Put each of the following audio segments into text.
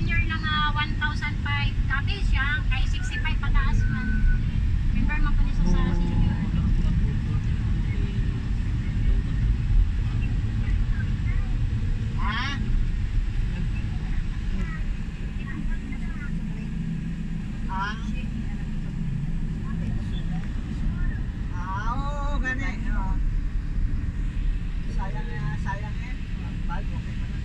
one year lang ah, 1,005. Kapi siya, kay 65 pataas man. Member man po niya sa senior. Ha? Ah. Ah, oo, gani. Oo. Sayang na, sayang eh. Bag, okay pa na.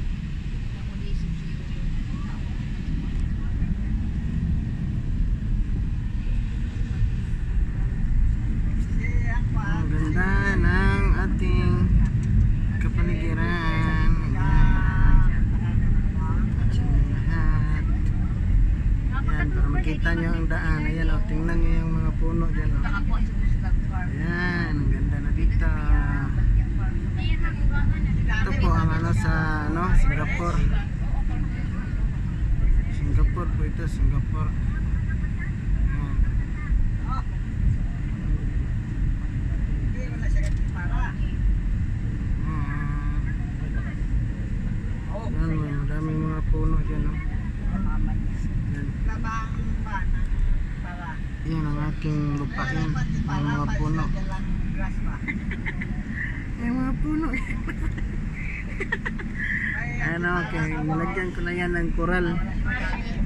Si, ang pa. Ang ganda ng ating kapaligiran. Ayan. Ating lahat. Ayan, para makita nyo ang daan. Ayan o, tingnan nyo yung mga puno dyan o. Ayan, ang ganda na dito. Ito po ang ano sa ano, Singapore. Singapore po ito, Singapore. Ayan. Hindi ko na siya para. Ayan. Oo. Ayan, may madaming mga puno dyan o. Ayan. Labang ba na para. Yan ang aking lupain. Ang mga puno. Grass ba? Yung mga puno. ano, okay. Nilagyan ko na yan ng koral.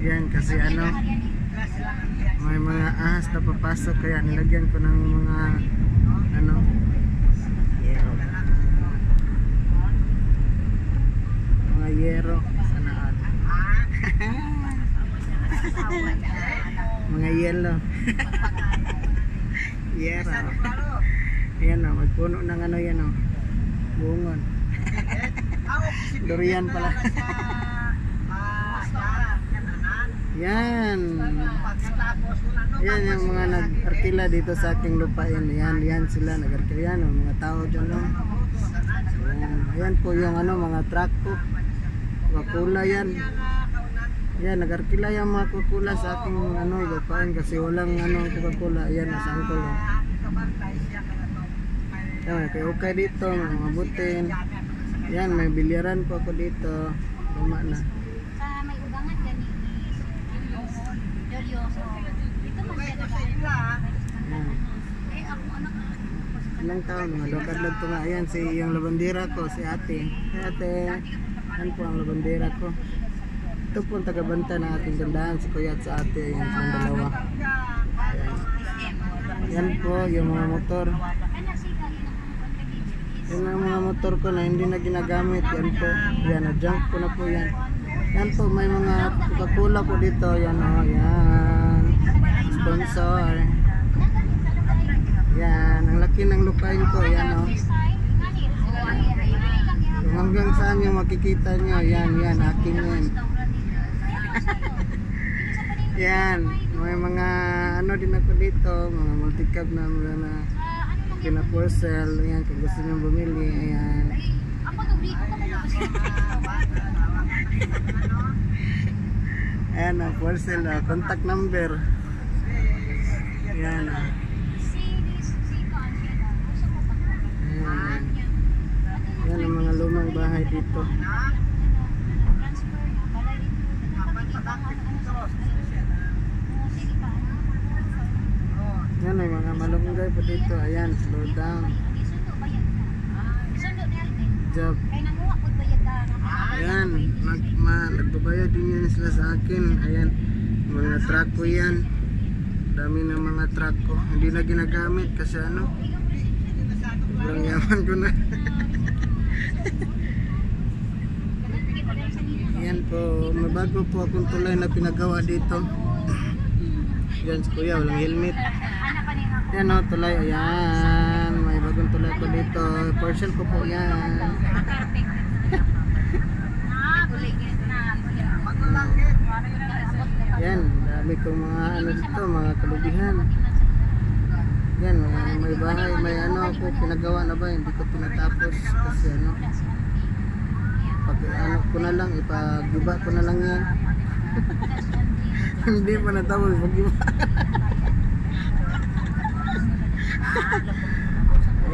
Yan kasi ano, may mga ahas na papasok kaya nilagyan ko ng mga ano, ah, mga yero. Sana all. mga yellow. yero. Yan o, may puno ng ano yan o. Bungon. Durian pala. Yan. Pagkatapos kung ano, Yan yung mga nag-arkila dito sa aking lupain. Yan, yan sila nag-arkila. Yan, oh, mga tao dyan. No? Yan. Ayan po yung ano, mga truck po. Coca-Cola yan. Yan, nag-arkila yung mga Coca-Cola sa aking ano, lupain kasi walang ano, Coca-Cola. Ayan, nasa angkol. Oh. Yan, okay, dito, mga butin. Yan, may bilyaran po ako dito. Tama na. Sa may ugangan gani is Julio. So, dito man siya nag Yan. Eh, ako anak Ilang taon, mga dokad to nga. Ayan, si yung labandera ko, si ate. Si ate, yan po ang labandera ko. Ito po ang tagabanta ng ating gandahan, si kuya at si ate. Ayan, silang dalawa. Ayan. Yan po, yung mga motor. Yan ang mga motor ko na hindi na ginagamit. Yan po. Yan, na-junk ko na po yan. Yan po, may mga Coca-Cola po dito. Yan o, yan. Sponsor. Yan, ang laki ng lupain ko. Yan o. Kung hanggang saan nyo makikita nyo, yan, yan, akin yan. Yan, may mga ano din ako dito, mga multicab na mga na pinaporcel. Ayan, kung gusto nyo bumili, ayan. Ayan, ang porcel, ah, contact number. Ayan, ah. Ayan. Yan ang mga lumang bahay dito. Yan, may mga malunggay po dito. Ayan, slow down. Job. Ayan, mag, ma, nagbabayad din yan sila sa akin. Ayan, mga truck ko yan. Dami ng mga truck ko. Hindi na ginagamit kasi ano, sobrang yaman ko na. Ayan po, may bago po akong tulay na pinagawa dito. Yan si kuya, walang helmet. Yan o, tulay, ayan. May bagong tulay ko dito. Parcel ko po yan. Yan, dami kong mga ano dito, mga kalubihan. Yan, may, bahay, may ano ako, pinagawa na ba, hindi ko pinatapos kasi ano, pag ano ko na lang, ipag-iba ko na lang yan. hindi pa natapos, pag-iba.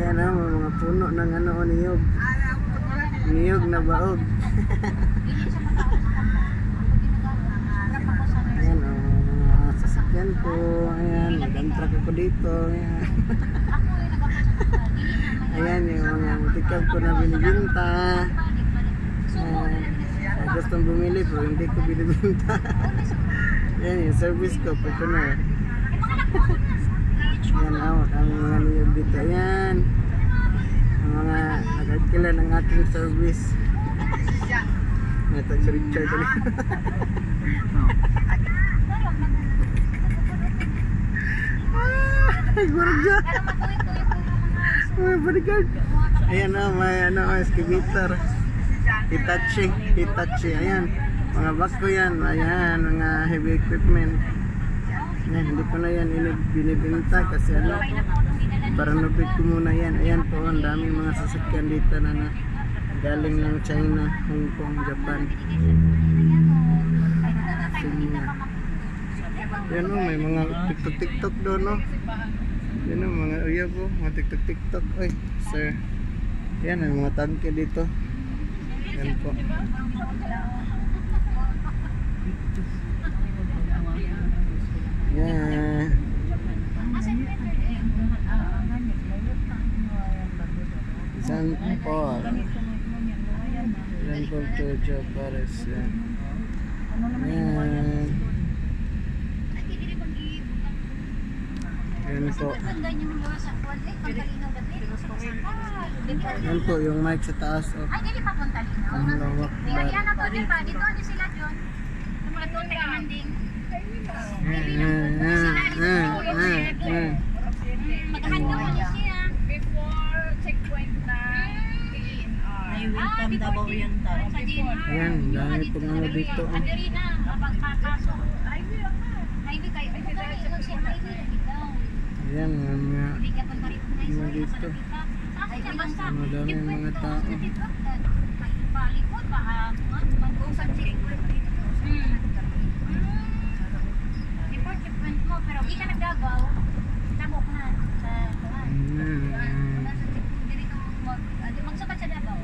Ayan o, mga puno ng ano, niyog. Niyog na baog. ko dito. Ayan. Ako nagkakasakal. Dili na. may- Ayan yung mga mutikab ko na binibinta. Balik, balik. Sumo na lang nila. Ay, gustong bumili pero hindi ko binibinta. Yan yung service ko, nakuha ko na. Yan ako, ang mga niyog dito. Yan. Ang mga nagkakila ng aking service. Ito si Richard. ulit. Ay, mga May bodyguard. Ayan na, may ano, excavator. Hitachi, Hitachi. Ayan, mga bako yan. Ayan, mga heavy equipment. Ayan, hindi ko na yan ini- binibinta kasi ano, para nubit ko muna yan. Ayan po, ang daming mga sasakyan dito na, na galing ng China, Hong Kong, Japan. Yan o, may mga TikTok-TikTok doon no. Yan o, mga uyab o, mga TikTok-TikTok. Ay, sir. Yan, may mga tangke dito. Yan po. Yan. San Paul. San Paul to Paris. Yan. Yan. Yan po. Yan po, yung mic sa taas. Oh. Ay, dili pa punta linaw. Ang lawak ba? yan ako, di ba? Dito ano sila John? Yung mga doon may landing. Yan, yan, yan, yan, yan, yan. Mo niya siya. Before checkpoint na. May welcome Davao. Sa dinner. Ayan, dami pong ano dito. oh. Adiri na, kapag papasok. Highway kayo. Ay, highway na. Ayan, mga mga Mga dito. Ay, basta. Mga dami yung mga tao. ah.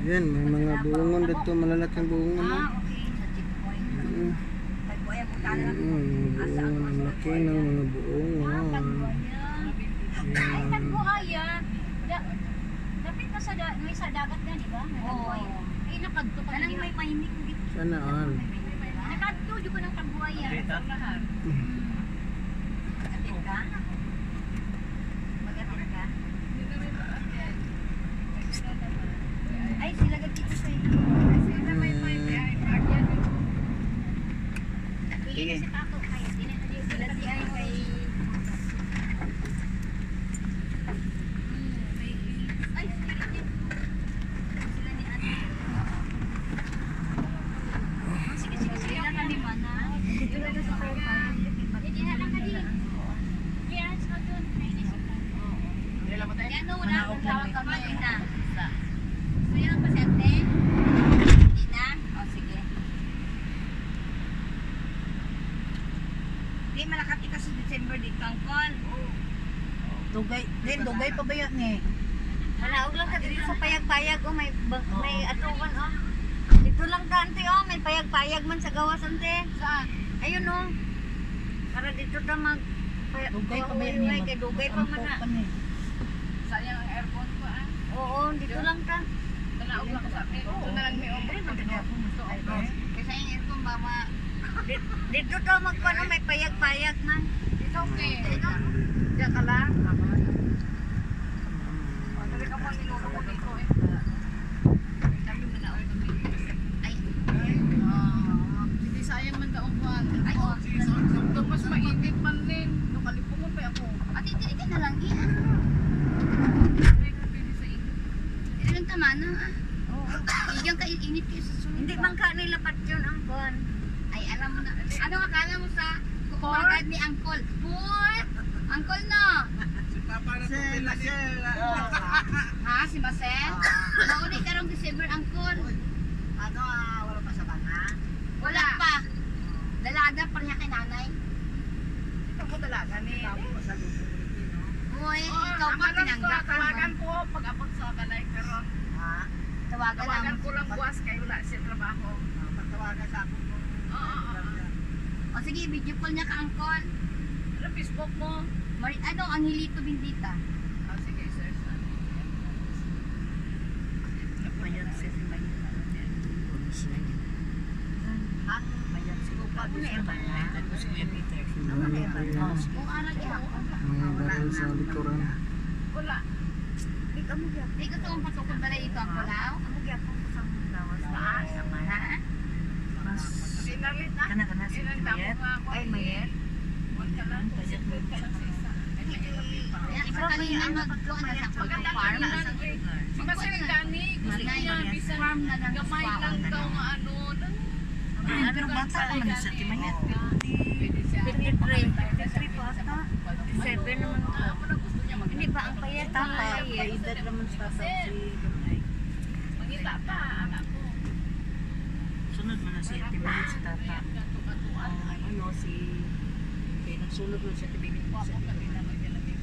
Ayan, ah, may mga buungon dito, malalaking buungon. Ah, Oh. okay. Sa checkpoint. Mm. Mga buungon, ang laki ng mga buungon. Ay, Ayan. Tagbuaya. Da- Dapat na sa da- may sa dagat gani ba? May Tagbuaya. Ay, nakadto pa. Anong may mining dito? Sana all. Nakadto di ko ng. Lahat. Magatin ka? Magatin ka? Ay, sila dito sa iyo. Sila may may may. Sige. Ano bata ka man sa ti Mayet. Pwede siya. 53. 53 pa ata. 57 naman na niya Hindi ba ang payat? Kaya edad naman sa si Mangita pa, anak ko. Sunod man na si Ate Mayet si tata. Ano si kaya nagsulod doon si Ate ko sa na sunod.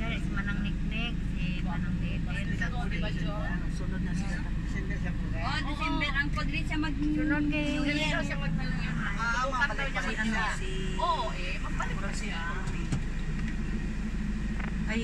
Guys, manang niknik, si manang Basta ko, di ba, Jo? sunod na sila. Oh, December ang paglit siya mag Sunod kay Hindi daw siya maglalagay. Bukat daw niya si ano, si Oo, eh, magpalit Murag si siya. Ay,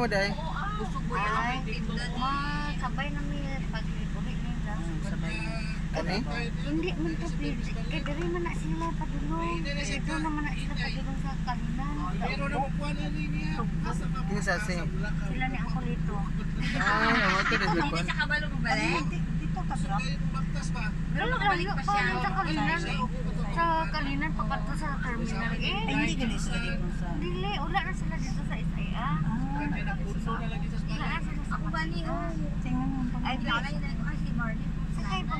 Kamu, day? Oo ah. Ko yan Ay, ni. sabay na may pag-ibuli nila. Sabay. Kani? Hindi man to pwede. Kaya diri man na sila padulong. Ito naman na sila padulong sa kalinan. Pero po na rin niya. Asa ka Yung sasi. Sila ni ako dito. Ay, ang ito rin Hindi dito. sa kabalo mo balik. Dito ka ba? Pero lang pa siya. sa kalinan. Sa kalinan pagkato sa terminal. Eh, hindi gani sila dito sa. Dili, wala na sila dito sa SIA. Na na sa na sa Ako ba ni oh. Pa. Ay, palay na ko si Marley. Sakay pa.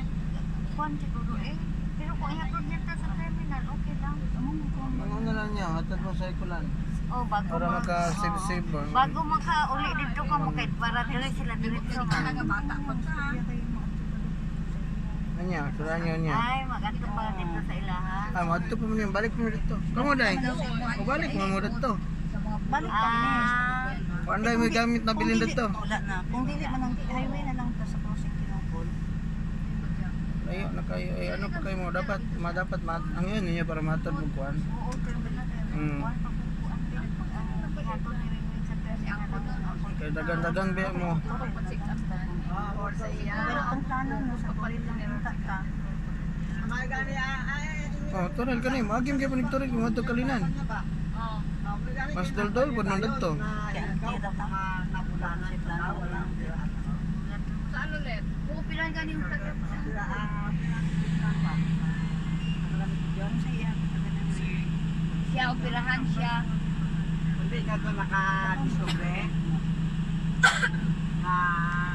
Kuan siguro eh. Pero kung ihatod niya ta sa terminal, okay lang. Among kung ano lang niya, hatad mo sa ikulan. Oh, bago Para ma- maka-save-save ba? Bago maka-uli dito ka mo para dili sila diretso Ka man. nagabata pa. Ano niya, sura niyo niya. Ay, magadto pa dito sa ilaha. Ah, madto pa mo niya, balik mo dito. Kamu, day? O, balik mo mo dito. Balik pa ah, Panday mo gamit na bilhin dito. Wala na. Kung dili man ang highway na lang to sa crossing Kinongkol. Ayo na kayo, ay ano pa kayo mo, dapat, ma, dapat, ma, ang yun niya para matad mo. Mm. Kuan sa terminal. Kaya dagan-dagan ba mo. Pero kung plano mo sa kulit lang yung tata. Oh, tural ka na, magim kayo panig tural, kung ito kalinan. Oh. Mas dol-dol po nung dito. Kaya ang tira ta. Si plano lang. Saan ulit? Pupilan ka yung tagap sa. Diyan sa iya. Siya, operahan siya. Hindi ka to naka-disobre. Na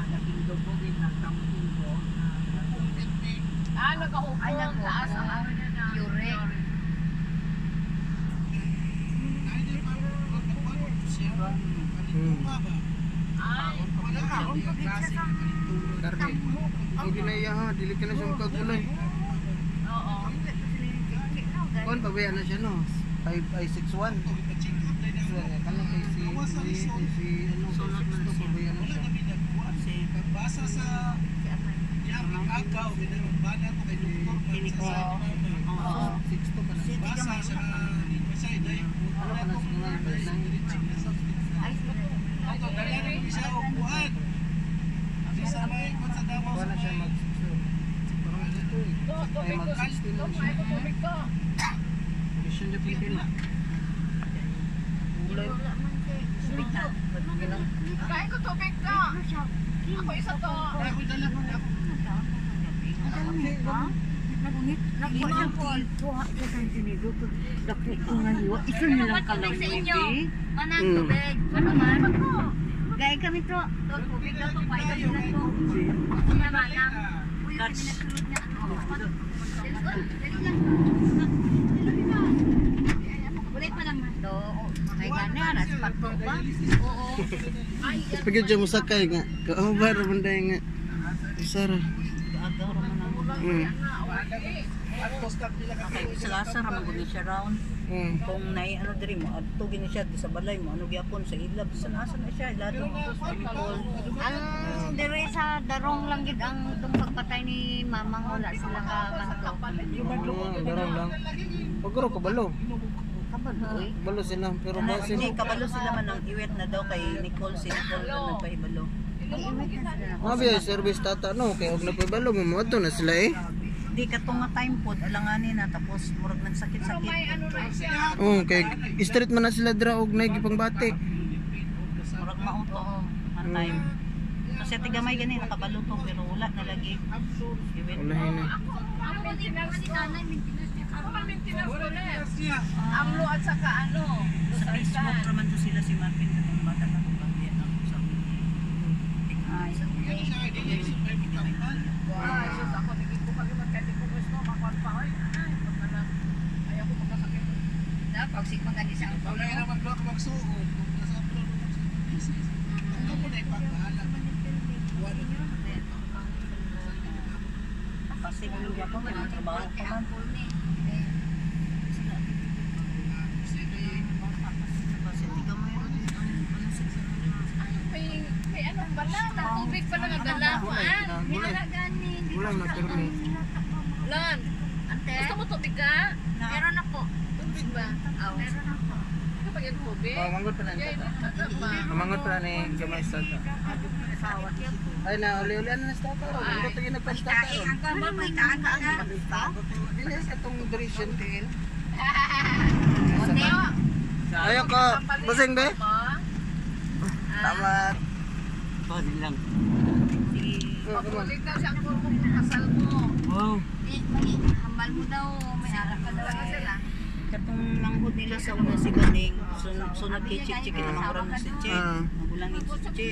naging dubugin ng kamutin ko. Ah, nagkahukong. Ay, naku. Taas ang ano niya na. Yure. Hmm. Ay, Karne. Ang ginaya ha, dili ka na siya magkagulay. oo. Kuan pabayaan na siya no. 5561. Kano kay si si si ano sulod na pabayaan na siya. Basa sa yamang agaw, binarumbana ko kay Duktor. tinik ko. Oo. 62 pa na. Basa sa Pasay, dahil Ano pa na sa mga nang Ito, dala na mo siya o kuhan. Kasi sa may kung sa Davao Kuan na siya mag Parang dito eh. Ito, Ay tubig mag ko. 16 na Ito, siya. ito, tubig ko. Mission niya Pilipino. Ulay. Hospital. Kain ko tubig ka. Ako isa to. Ako dala ko ako. Ito na lang tubig sa inyo. Manang Mm. tubig. Ano man? Gaya kami to. To, tubig na to. Pwede na to. Ano manang? Uy, Touch. pinasulod na ano. Dali lang. Ulit pa lang to. Ay, gani, aras pa to ba? Oo. Ay, Pagod siya musakay nga. Kaubar man dahil nga. Sara. Agaw ra man ang Hmm. Okay, sa lasa ra man gud siya round. Hmm. Kung nai ano diri mo adto gini siya di sa balay mo ano gyapon sa ilab sa nasa na siya ilato. Ang dire sa darong lang gid ang itong pagpatay ni mamang wala sila ka kanto. Ah, darang lang. Pagkuro ko balo. Kabadoy. Balo sila. Pero Ano, base hindi kabalo sila man ang iwet na daw kay Nicole si Nicole na nagpahibalo. Mga biya, service tata no. Kaya huwag na pa balo. Mamoto na sila eh. Di katong nga time pod alanganin na tapos murag nagsakit-sakit. may ano na siya. Oo, kay street man na sila dra og naigipang bati. Murag mauto ang time. Kasi tigamay gani nakabalo to pero wala na lagi. Unahin na. Ang maintenance ni nanay, maintenance niya Ako man maintenance ko rin. Siya. Amlo at saka ano. Sa Facebook naman to sila si Marvin katong bata na kung bakit ako sa Ay, okay. Ay, sus, ako naging ko kami magkati ko gusto. Makuan pa ko. Ay, pag na lang. Ayaw ko magkasakit. Dapat sikon na di sa Wala na mag-block magsuod. Kung nasa upload mo magsuod. Ano mo na ipagbahala. Wala na. kasi kung ang trabaho ko man. Ang May, may anong bala. Ang tubig pa lang ang dala. Gulay. Na, Gulay. gani. Gulay na pirmi. Lan, Ante, gusto mo tubig ka? meron na po. Tubig ba? Po. Kapag yung tubig. Oh, mangot pa na ito ba? Mangot pa na ni gamay sa tata. Ay na, uli-uli ano na sa tata. Mangot lagi nagpastata. Ang kamay may kaan ka ka. Dili sa tong duration tin. Ote. Ayo ko, busing be. Mo? Tamat. Din lang. Oh. Papulik daw siya kung kung kasal mo. Wow. May hambal mo daw. May harap ka daw sila. Katong manghud nila sa una si Bading, so, so nagkichik-chik na mga mo si Che. Ah. Magulang ni si Che.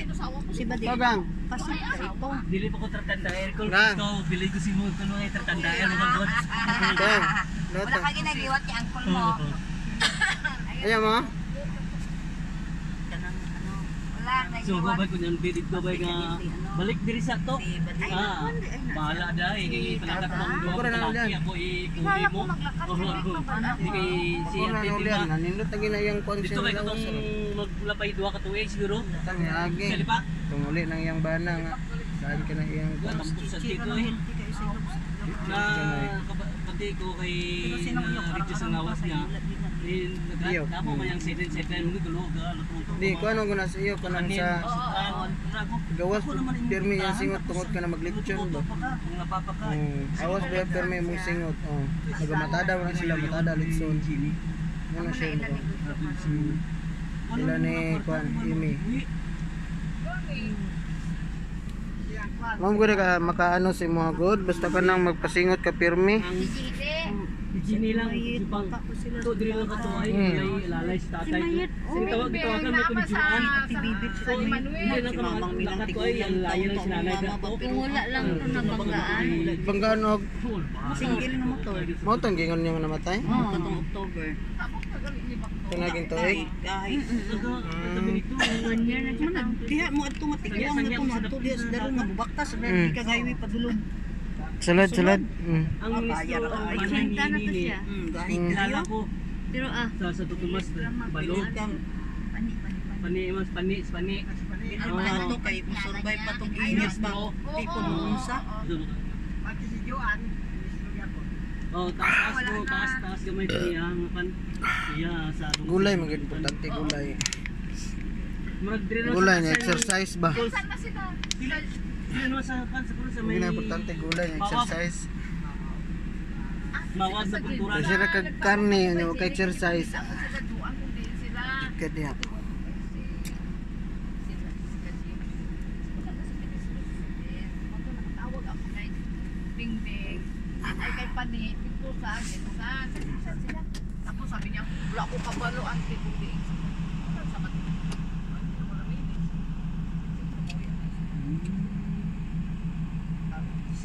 Si Bading, Bagang. kasi ka ito. Dili pa ko tratandaer ko. Na. Ito, bili ko si mo kuno ay tratandaer mo magod. Bang. Wala Lota. ka ginagiwat kay uncle mo. Ayan mo. Ano, So babay ko nang bidid babay nga balik diri sa to. Ah, bahala dai kay palakat mo do. Wala na ulan. ako ikuli Wala mo. ko maglakad. Oo, oo. Di kay si Ate. Tima. Nanindot na ginayang Dito konsensya kay nila. katong magulapay duha ka tuig siguro. Tangi agi. Tumuli ng iyang bana nga. Saan ka na iyang Tampos sa dito eh. kay sa Na kapatid ko kay na yung reduce ang awas niya. Iyo. nagreklamo man yang second second mo luto. Di ko ano guna sa iyo kanang sa gawas pirmi yang singot tungod ka na maglitsyon ba. Kung napapaka. Mm, awas ba pirmi mong singot. Oh. Naga matada mo na sila matada litson. Ano siya Ilan mo? ni Sila ni Kwan, Imi. Ma'am, gud ka makaano si mga good. Basta ka nang magpasingot ka pirmi. Sini lang, supang. To, dili lang ka to ay, Hmm. may lalay si tatay. Sige, tawag, tawagan mo ito ni Juan. Tibibit So, hindi lang ka mga lakat ko ay, ang layo lang si nanay ka to. Wala lang ito nabanggaan. Banggaan og Single na motor. mo tong gingon niya namatay. Oo, katong October. Ito year na siya. Diha mo ato matigyan na to ato diha sa daro nga bubaktas na Mm. di ka highway padulog. Salad, salad. Mm. Ang Ah, bayar ka. ang kwenta na to nini, siya. Mm, gahit Mm. kilala ko. Pero ah, sa sa Tutumas, balo, pani, mas pani, pani. Ano ba ato kay musurbay pa tong init ba? O tipo noon sa. Oh, taas, taas mo, taas, taas gamay pa niya, ang pan, iya, sa Gulay maging importante gulay. Murag dire na Gulay na sa- exercise ba? Dili dili na sa kan sa kuno sa may Hindi na importante gulay na exercise. mawad sa kultura Kasi ra kag karne ano ka exercise. Kaya Bingbing. Ay kay pani, pito sa akin. Sa sa sila. Tapos sabi niya, wala ko kabalo ang tibuli. Sa mat.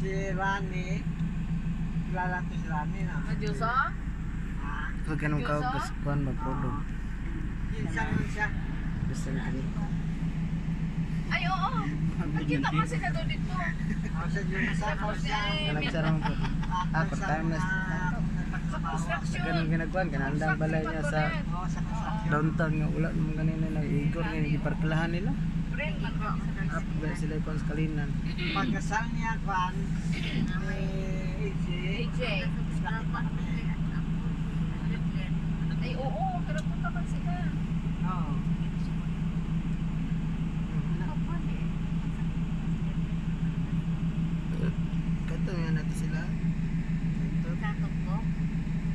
Si Rani, kilala ko si Rani na. Nadyo sa? Pag ganun ka gas kuan magprodog. Minsan man siya. Basta na kani. Ay, oo. Nakita ko sila doon dito. Ako sa Diyos sa ako siya. Kanang sarang po. Ah, timeless. Sa construction. Ganun ginagwan kanang balay niya sa kasakyan. downtown nga wala naman kanina nag-igor nga iparkilahan nila. Friend, man ko. Up ba sila ikon sa kalinan. Pagkasal niya, Kwan, ni AJ, AJ. Ay, oo. Pero punta man sila. Oo. Kato nga natin sila.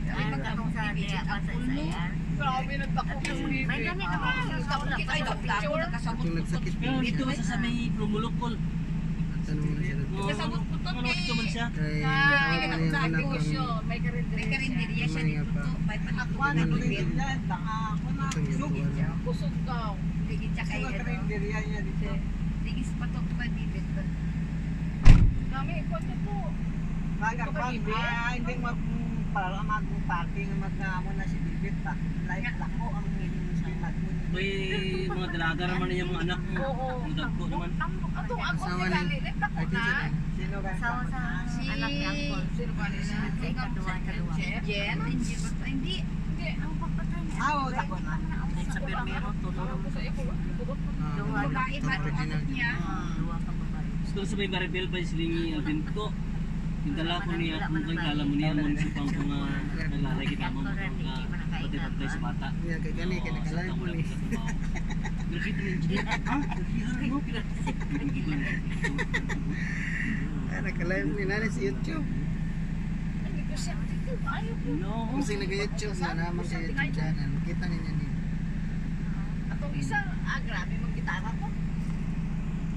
Ay, magkakong sa diya pa sa isayan. Grabe, nagtakot yung bibi. May ganit naman. Nagtakot kita. Ay, nagtakot. Nagkasabot Yung nagsakit Pero dito sa may lumulukol. Tanong mo na sila. Oh, Kasabot po to, ano ito man siya? Ay, anak negosyo. ang May karinderya siya. mga pa. Kwan, ano din niya, baka ako na, kusog. yutuan. Kusog daw. Kusog ang karinderya niya dito. Dami, kwento po. Baga, Ito ka, Kwan, Bibi? ah, hindi mag, para mag-party nga mag-amo na si Bibit, ba? Like, lako ang sinag mo. May mga dalaga naman niya mga anak mo. Oo. Ang dagko naman. Ato ako Ay, ko kinsa na. Sino ka? Sawa sa... anak ni Uncle. Sino ba nila? Jen? Jen? Hindi. Hindi. Ang papatay niya. Ah, oo, tako na. Sa permero tulong Sa ikot. Ah, Babae ba? ito, original. niya? duwa ka babae. Gusto ko sa may baribel pa silingi ang pinto. Pindala ko niya kung kay kala mo niya mo sipang ko nga naglalay kita mo pati sa bata. Yan kay kani kay nakalive mo ni. Ng engineer. Ah, graffiti mo. Ah, nakalive ni nani sa YouTube. No. Kung sino nag-YouTube na naman sa YouTube channel, kita ninyo ni. Atong isa, ah, grabe mag-gitara ko.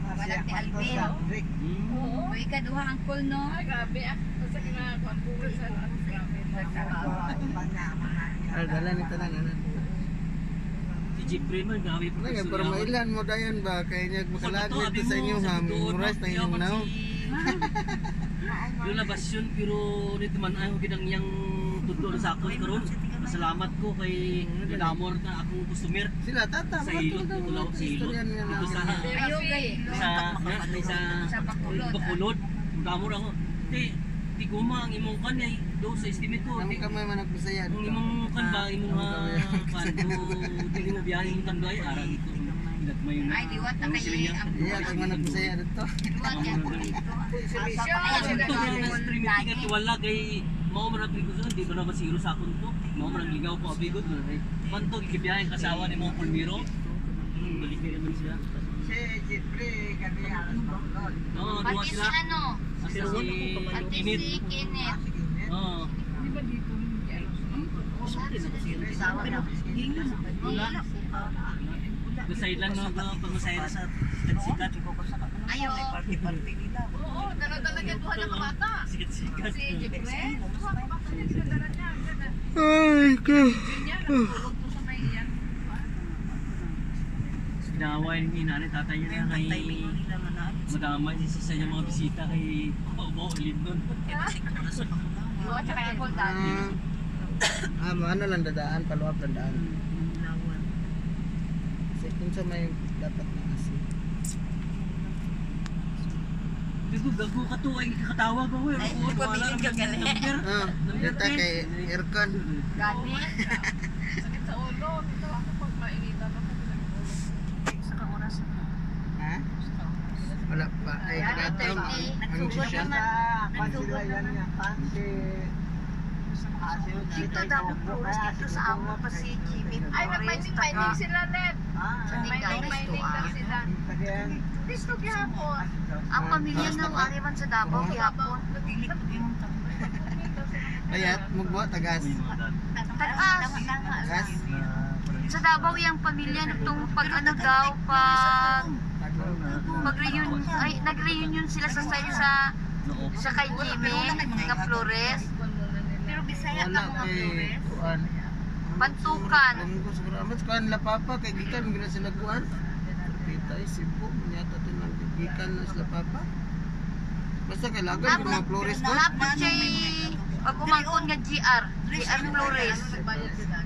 Ah, Walang ti Alvin. Hmm. Oo. Uy, kaduha ang cool no. Ay, grabe ah. Basta kinakakuan ko sa. Grabe. Ah, panyaman na niya. Ah, dala ni tanan ano. Si Jeffrey man, gabi po. Nga para mailan mo dayon ba kay niya makalag dito sa inyo ha, muras na inyong now. Yung labasyon pero nito man ay ginang yang tudlo sa ako karon. Salamat ko kay Lamor na akong customer Sila tata sa ilot ko lang sa ilot. Dito sa Ayaw gay. sa sa Sa Bacolod. Lamor ako. Ti guma ang imong kan ay do sa estimate ko. Kami kamay man nagbisaya Ang imong kan ba imong ha kan do dili mo biyahe yung kan ba ara dito. Ay, diwat na kayo ang Iya kay man nagbisaya dito. diwat niya ko dito. Siya, Kasi sila ito na. na na stream kay mao man ang bigo di ba na masiro sa akon to. Mao man ang ligaw ko bigot mo ray. Panto gibiyahe ang kasawa ni mo Pulmiro. Balik kay naman siya. Oo, duwa Pati si sila. ano, Kasi si pati Init. si Kenneth. Oo. Di ba dito? Hindi, ano, Hindi na kasi yun. Pero hindi na. Wala. Masay lang no, no, pag masaya na sa sikat-sikat. Ayaw. Party-party nila. Oo, dala-dala niya duha na kabata. Sikat-sikat. Si Jeffrey, duha ka bata niya sila dala niya. Ay, ko. Yun niya, nagtulog to sa may iyan. Sinaway ni nanay tatay niya na kay madamay si sa mga bisita kay siguro sa pangulawa. Oo, tsaka yung cold daddy. Ah, ah, ano lang dadaan, paluwap lang daan. Lawan. Kasi kung sa may dapat na kasi. Gago, gago ka to, ay kakatawa ko eh. Ay, Oo, wala pabiling ka lang gali. number. Ah, dito kay aircon. Gani. Sakit sa ulo. Dito ako pag mainitan ako. Sa oras na. Ha? Wala pa. Ay, kadatom. Ang sisya. Nagsugod naman. Dito daw puros dito sa amo pa si Jimmy Ay, Flores. nag-mining-mining sila, Let. Sandigan. Mining-mining lang sila. Dito gihapon. Ang pamilya ng Ariman sa Davao gihapon. Ayat, mugbo, tagas. Tagas. Tagas. Sa Davao yung pamilya nitong pag ano daw pag pag reunion ay nag-reunion sila sa side sa sa kay Jimmy nga Flores. Pero Bisaya ka mga Flores. kuan. Bantukan. Kung ko siguro amat kuan la papa kay gikan gina sila kuan. Kita ay sipo nyata tin lang gikan na sila papa. Basta kailangan mga flores doon. Napot siya pag umangkon nga GR, GR Flores.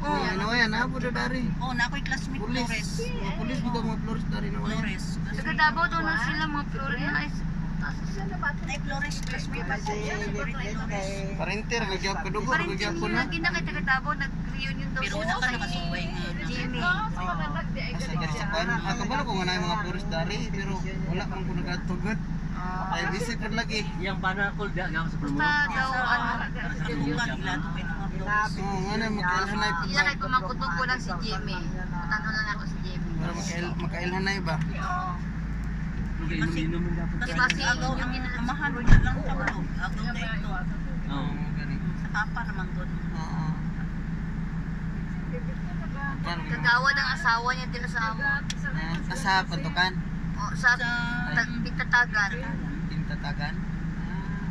Oh, ano yan, nabo na dari. Oh, na ako'y classmate Pulis. Flores. Mga pulis bitaw mga flores dari na wala. Flores. Sa Davao doon na sila mga Flores. Ay, Flores, classmate ako. Parinter, nagyap ka dugo, Parin nagyap ko din na. lagi na kay taga Davao nag-reunion daw Pero una ka kay nakasubay nga. Jimmy. Sa dari sa kuan. Ako ba ko nga na yung mga flores dari, pero wala man ko nagatugod. Ay bisik ko lagi. Yang panakol da nga sa promo. daw ano, may. Oo, nga na magkailhanay pa na kay kumakutog ko lang si Jimmy. Tanong lang ako si Jimmy. Para makail makailhanay ba? Kung inom-inom ang dapat. Di ba si Agaw, yung ang ina- amahan mo lang sa ulo. Agaw na ito. Oo. Oo, gani. Sa papa naman doon. Oo. Kan, Kagawa ng asawa niya dito sa amo. ah, sa patukan, O, sa Sa ta- Pitatagan. tintatagan. Ah.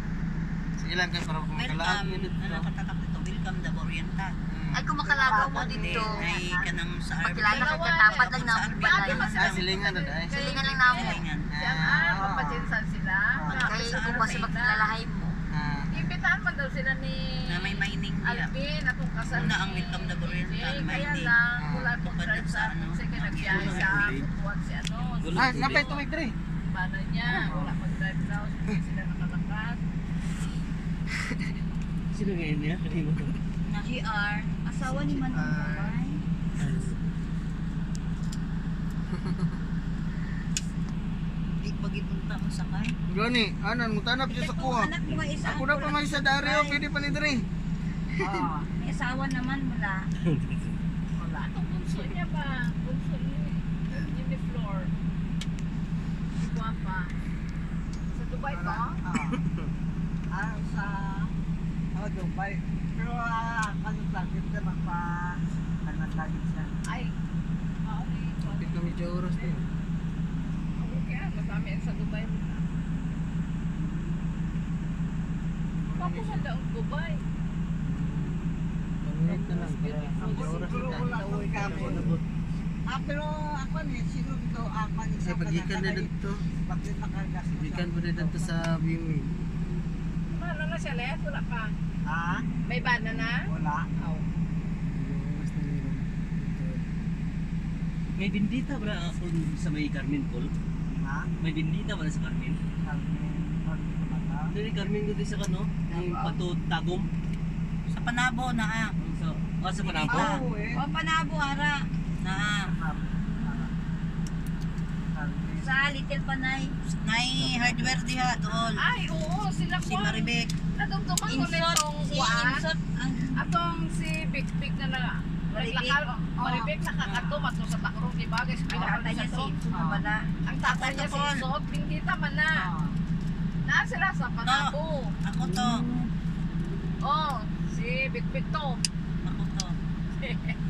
Sige lang kayo para kung welcome. Ano nakatakap ito? Welcome the Oriental. Hmm. Ay, kung makalagaw mo dito. Ay, kanang sa Pagkilala ka katapat lang namin balay. Ah, silingan na dahil. Silingan lang namin. Silingan. Ah, papatsinsan sila. Kay kung basta magkilalahay mo. Ah, Imbitahan man daw sila ni Na may mining niya. Alvin atong kasal Una ni ang welcome the Oriental, Jay. Kaya mining. lang, wala Ah, sa sa ano, Kasi kaya nagbiyahe sa buwan si ano. Ah napay tuwig diri. Bana niya. Wala pang drive daw. Sila nakalakas. Sino ngayon niya? Kanino ko? Na GR. Asawa ni Manong Babay. Di pagipunta mo sakay. Gani, anan mo tanap siya sa kuha. Anak mo isa. Ako na pa may sa dari oh, pwede pa ni diri. May asawa naman mula. Wala. Ang bunso niya ba? Bunso ni Jimmy Floor. Si Guapa. Sa Dubai ba? Ah, sa oh, Dubai. Pero ah, ano lang, hindi naman pa ano lagi siya. Ay. Ah, okay. Na medyo oras din. Okay, ah, masami yan sa Dubai. Daw ang Dubai. Pag-minute na lang medyo oras na. ko kami. Ah, pero ako ni, sino dito ako ni Kasi pagikan na dito. Bakit nakagas mo Pagikan pa na dito sa Bimi. Ano na siya, Les? Wala pa. Ha? May bana na? Wala. Oh. May bindita ba na ako sa may Carmen Paul? Ha? May bindita ba na sa Carmen? Mata. Dili Carmen ko din sa kano, yung pato tagom. Sa Panabo na ah. Sa ah, sa Panabo. Oo eh. O Panabo ara. Na ah. Sa Little Panay. Nay hardware diha doon. Ay, oo, sila Si ko. Maribek. Nadumduman ko na itong Si kuwan. Insert. Ang Atong si Big Big na na. Maribek. Maribek nakakato mato sa takrong, di ba? Guys, tatay pinakanta niya si pala. Ang tatay niya si. Isot, bingkita man na. Naan sila sa Panabo. Ako to. Oh, si Big Big to. Ako to.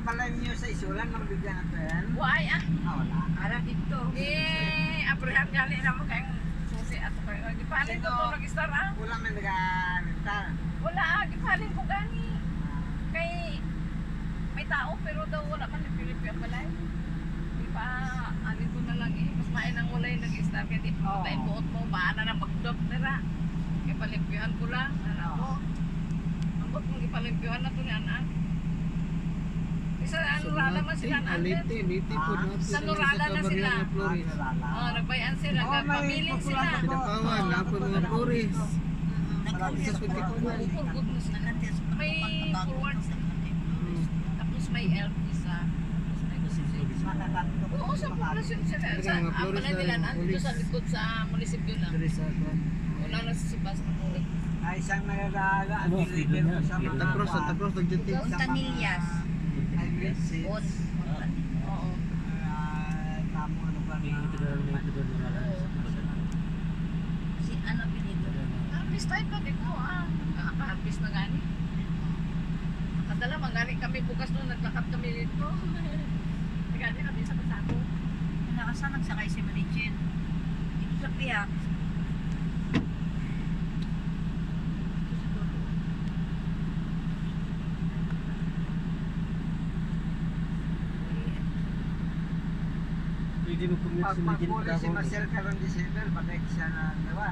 Ang balay niyo sa isulan, mabigyan na yan. Why ah? Ah, wala. Ara dito. Eh, abrihan gali na mo kayong susi at kayo. Gipalin ko to nag-star ah. Wala man nag-alintan. Wala, gipalin ko gani. Kay may tao pero daw wala man ni Pilipino balay. Di pa alin ko na lang eh. Mas main ang walay nag-star kaya di pa tayo buot mo baana na mag-dog nila. Kaya palimpyuhan ko lang. Ano ko? Ang bot mong ipalimpyuhan na to ni anak. Isa ano rala man sila na Aliti, aliti po Ah, natin. sa Nurala na sila. Na Ah, Flores. Oh, nagbayan sila, Oo, may nagpabiling sila. popular Pinapawan, napo mga Flores. Sa. Oh, goodness. Nagkatias pa May forward. Tapos may elf isa. Tapos may gusto Makatatlo. Oo, sa populasyon sila. Sa mga ang Flores pala na nila rin, nandito police. sa likod sa munisipyo na. Dari sa kuan. Wala na sa sibas ng mulit. Ay, isang nagagaga at deliver ko sa mga Santa Cruz, Santa Cruz, nagduty. sa mga Tanillas. Na Si ano pinito? Harvest tayo pa di ah. Nakaka-harvest na gani. Kadala mangani kami bukas nung naglakad kami dito. Nagani kami sa Pasako. Nakasaan nagsakay si Marijin? Dito sa. Pwede mo Pag sa Medellin magpuli si. Marcel karon December, balik siya na diba?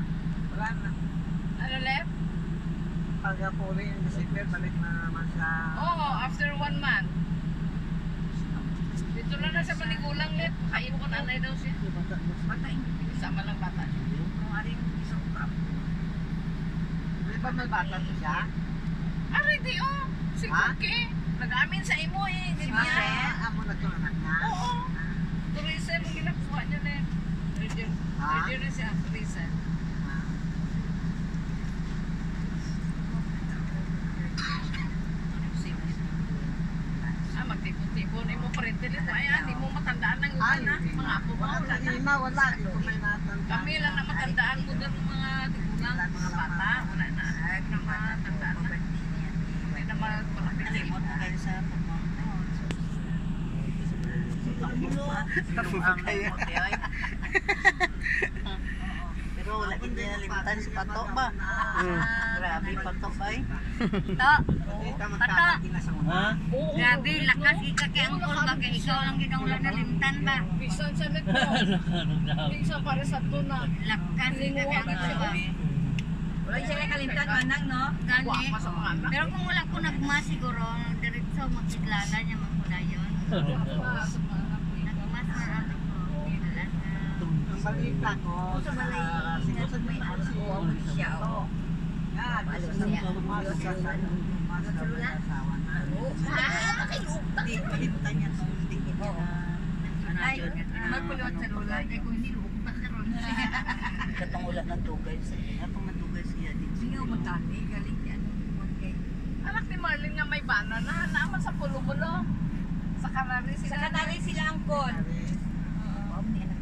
Wala na. Ano left? Pag puli in December, balik na naman sa... Oo, after one month. Dito na na sa manigulang net. Kain ko nanay daw siya. Patayin. Sama lang bata. Kung aring isang kap. Di ba may bata to siya? Ari di oh. Si? Cookie. Nag-amin sa imo eh. Di Si ba? Marcel? Amo na to anak niya. Oo. Ginakuha niya na. Region. Ha? Region na siya. Teresa. Ah, magtipon-tipon. Imo parente din. Ayan, di mo matandaan ng Ay, iba na. Mga apo mo. wala Wala. Kami lang na matandaan mo tigulang. Mga bata. Wala na. Ay, na matandaan na. Hindi na malapit sa imo. Pero wala din niya limutan si Pato ba? Hmm. Grabe Pato ba. To. Kita magkakati na sa una. Ha? Grabe, lakas ika kay ang kol ba kay ikaw lang ginawala na limtan ba? Bisan sa nito. Bisan para sa tuna. Lakas ika kay ang kol ba? Wala siya kalimtan manang no? Gani. Pero kung wala ko nagma siguro, diretso magkiklala niya man ko na yun. Wa sa mga anak. Nagmas na ano ko. Wala na. Ang balita ko, Sa balay, sinasad may ano ko, siya o. Yan, Ano sa siya? na. Ah, kayo. Niya to. Ay, magpulot sa lulan. Ay, kung hindi, huwag na karoon. Katong wala ng dugay sa iya. Katong nadugay siya dito. Singaw matani, galing yan. Okay. Anak ni Marlene nga may banana. Naaman sa pulo-pulo. Sa kanari sila. Sa kanali sila ang kon. Oo, hindi na.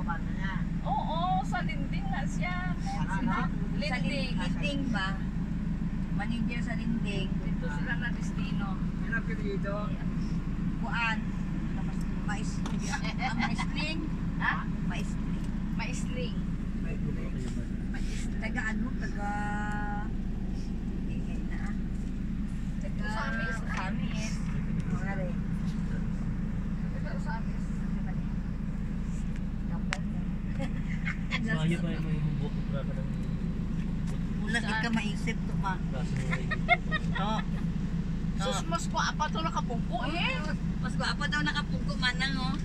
Ba na niya? Oo, sa linding nga siya. Ano, ano? Sa linding. Linding ba? Manager sa linding. Dito sila na destino. Ano ang apelido? Kuan. Mais. Ang maisling. Ha? Maisling. Maisling. Maisling. Taga ano? Taga... Ingay na. ah. Taga... Usamis. Usamis. Mga rin. Ito sa amin. Sayo pa yung may buko ka ng Wala di ka maisip to ma. braso mo. To. To. Sus, mas ko apa to nakapungko eh. Mas gwapo daw nakapungko manang oh.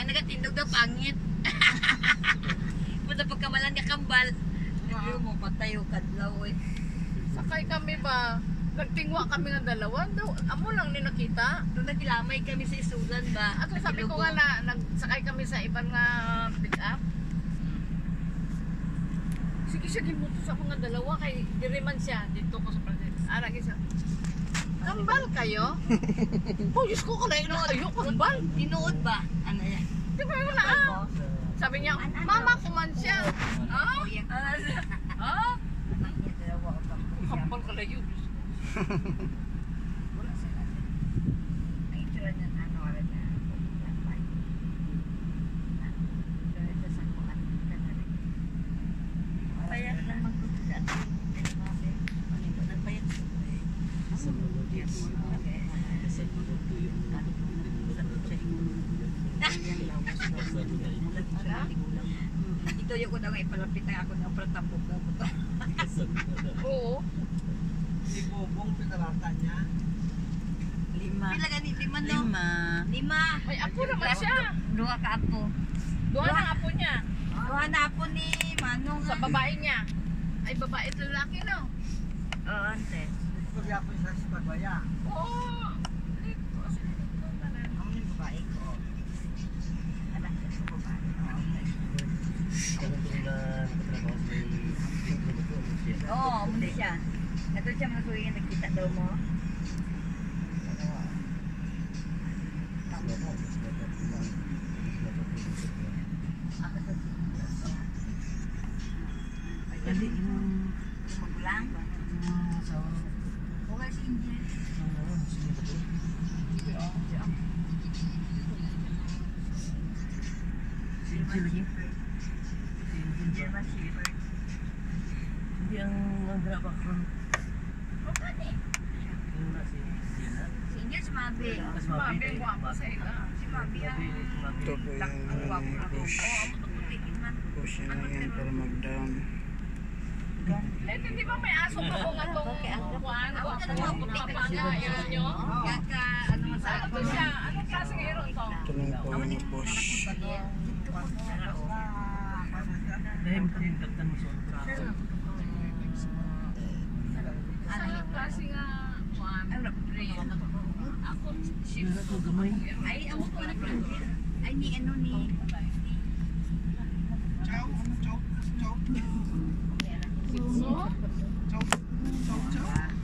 Ang nagatindog daw pangit. Punta pagkamalan ka kambal. Pero mo patayo kadlaw eh. Sakay kami ba? Nagtingwa kami ng dalawa. Daw, amo lang ni nakita. Nung naglamay kami sa isulan ba? At sabi ko nga na, nagsakay kami sa ibang nga pick up. Sige siya gibuto sa mga dalawa kay diriman siya dito ko sa Francis. Ara siya. Kambal kayo? oh, Diyos ko, kalay na kayo, kambal. Tinuod ba? Ano yan? Di ba yun na? Ah? Sabi niya, ano, ano? mama, kuman siya. Ano? Ah? Oh? Oh? Kambal kayo, Diyos ko. babae at lalaki, no? Oo, ante. Pagyapon sa si Pagbaya. Oo. Dito, sila dito, tanan. Ang yung babae ko. Anak ko sa babae. Oo, muna siya. Ito siya mga kuya nakita daw mo. Ako sa Dali yung magulang. Okay si India. German Shepherd. Hindi ang ang drama ko. Okay ni. Yung nasi Sina. Si India si Mabi. Mas Mabi, mabili. guwapo sa ila. Si Mabi ang Ito po yung ang gwapo na ko. push. Oo, amo to puti man. Push na yan para mag-down. Eh, hindi ba may aso pa kung atong kuwan? Ako Ako ka ka naman puti ka siya. Hero nyo? Kaka, ano man sa Ano to siya? Anong klaseng hero to? Ito lang po yung push. Dahil mo din kaptan mo sa trabaho. Anong klaseng ah, kuwan? Ako, ship. Wala to gamay. Ay, amo ko na Ay, ni ano ni. Chow, chow, chow, Sipso? chow, chow,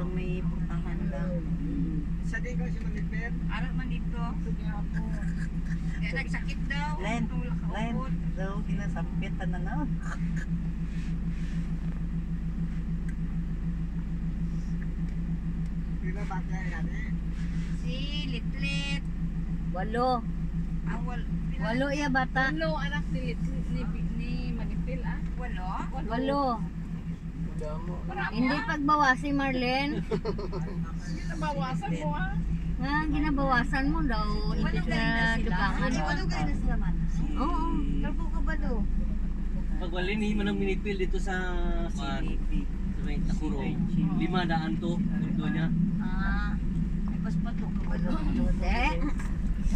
pag may puntahan lang. Isa din ko si Manipir. Aral man dito. Kaya nagsakit daw. Len, Len, daw kinasampitan na na. Pila ba kaya eh? Si Litlit. Walo. Awal. Walo ya bata. Ano anak ni ni ni Manipil ah? Walo. Walo. Marami Hindi pagbawasi Marlene. Hindi nabawasan mo ah. Nga ginabawasan mo daw. Ipit na dugangan. Ano walo kayo na sila man? Oo. Kalpo ka ba do? Pag wala ni man ang minipil dito sa sa may Takuro. Lima daan to. Tundo niya. Ah. Ay, pas pato ka ba do? Hindi.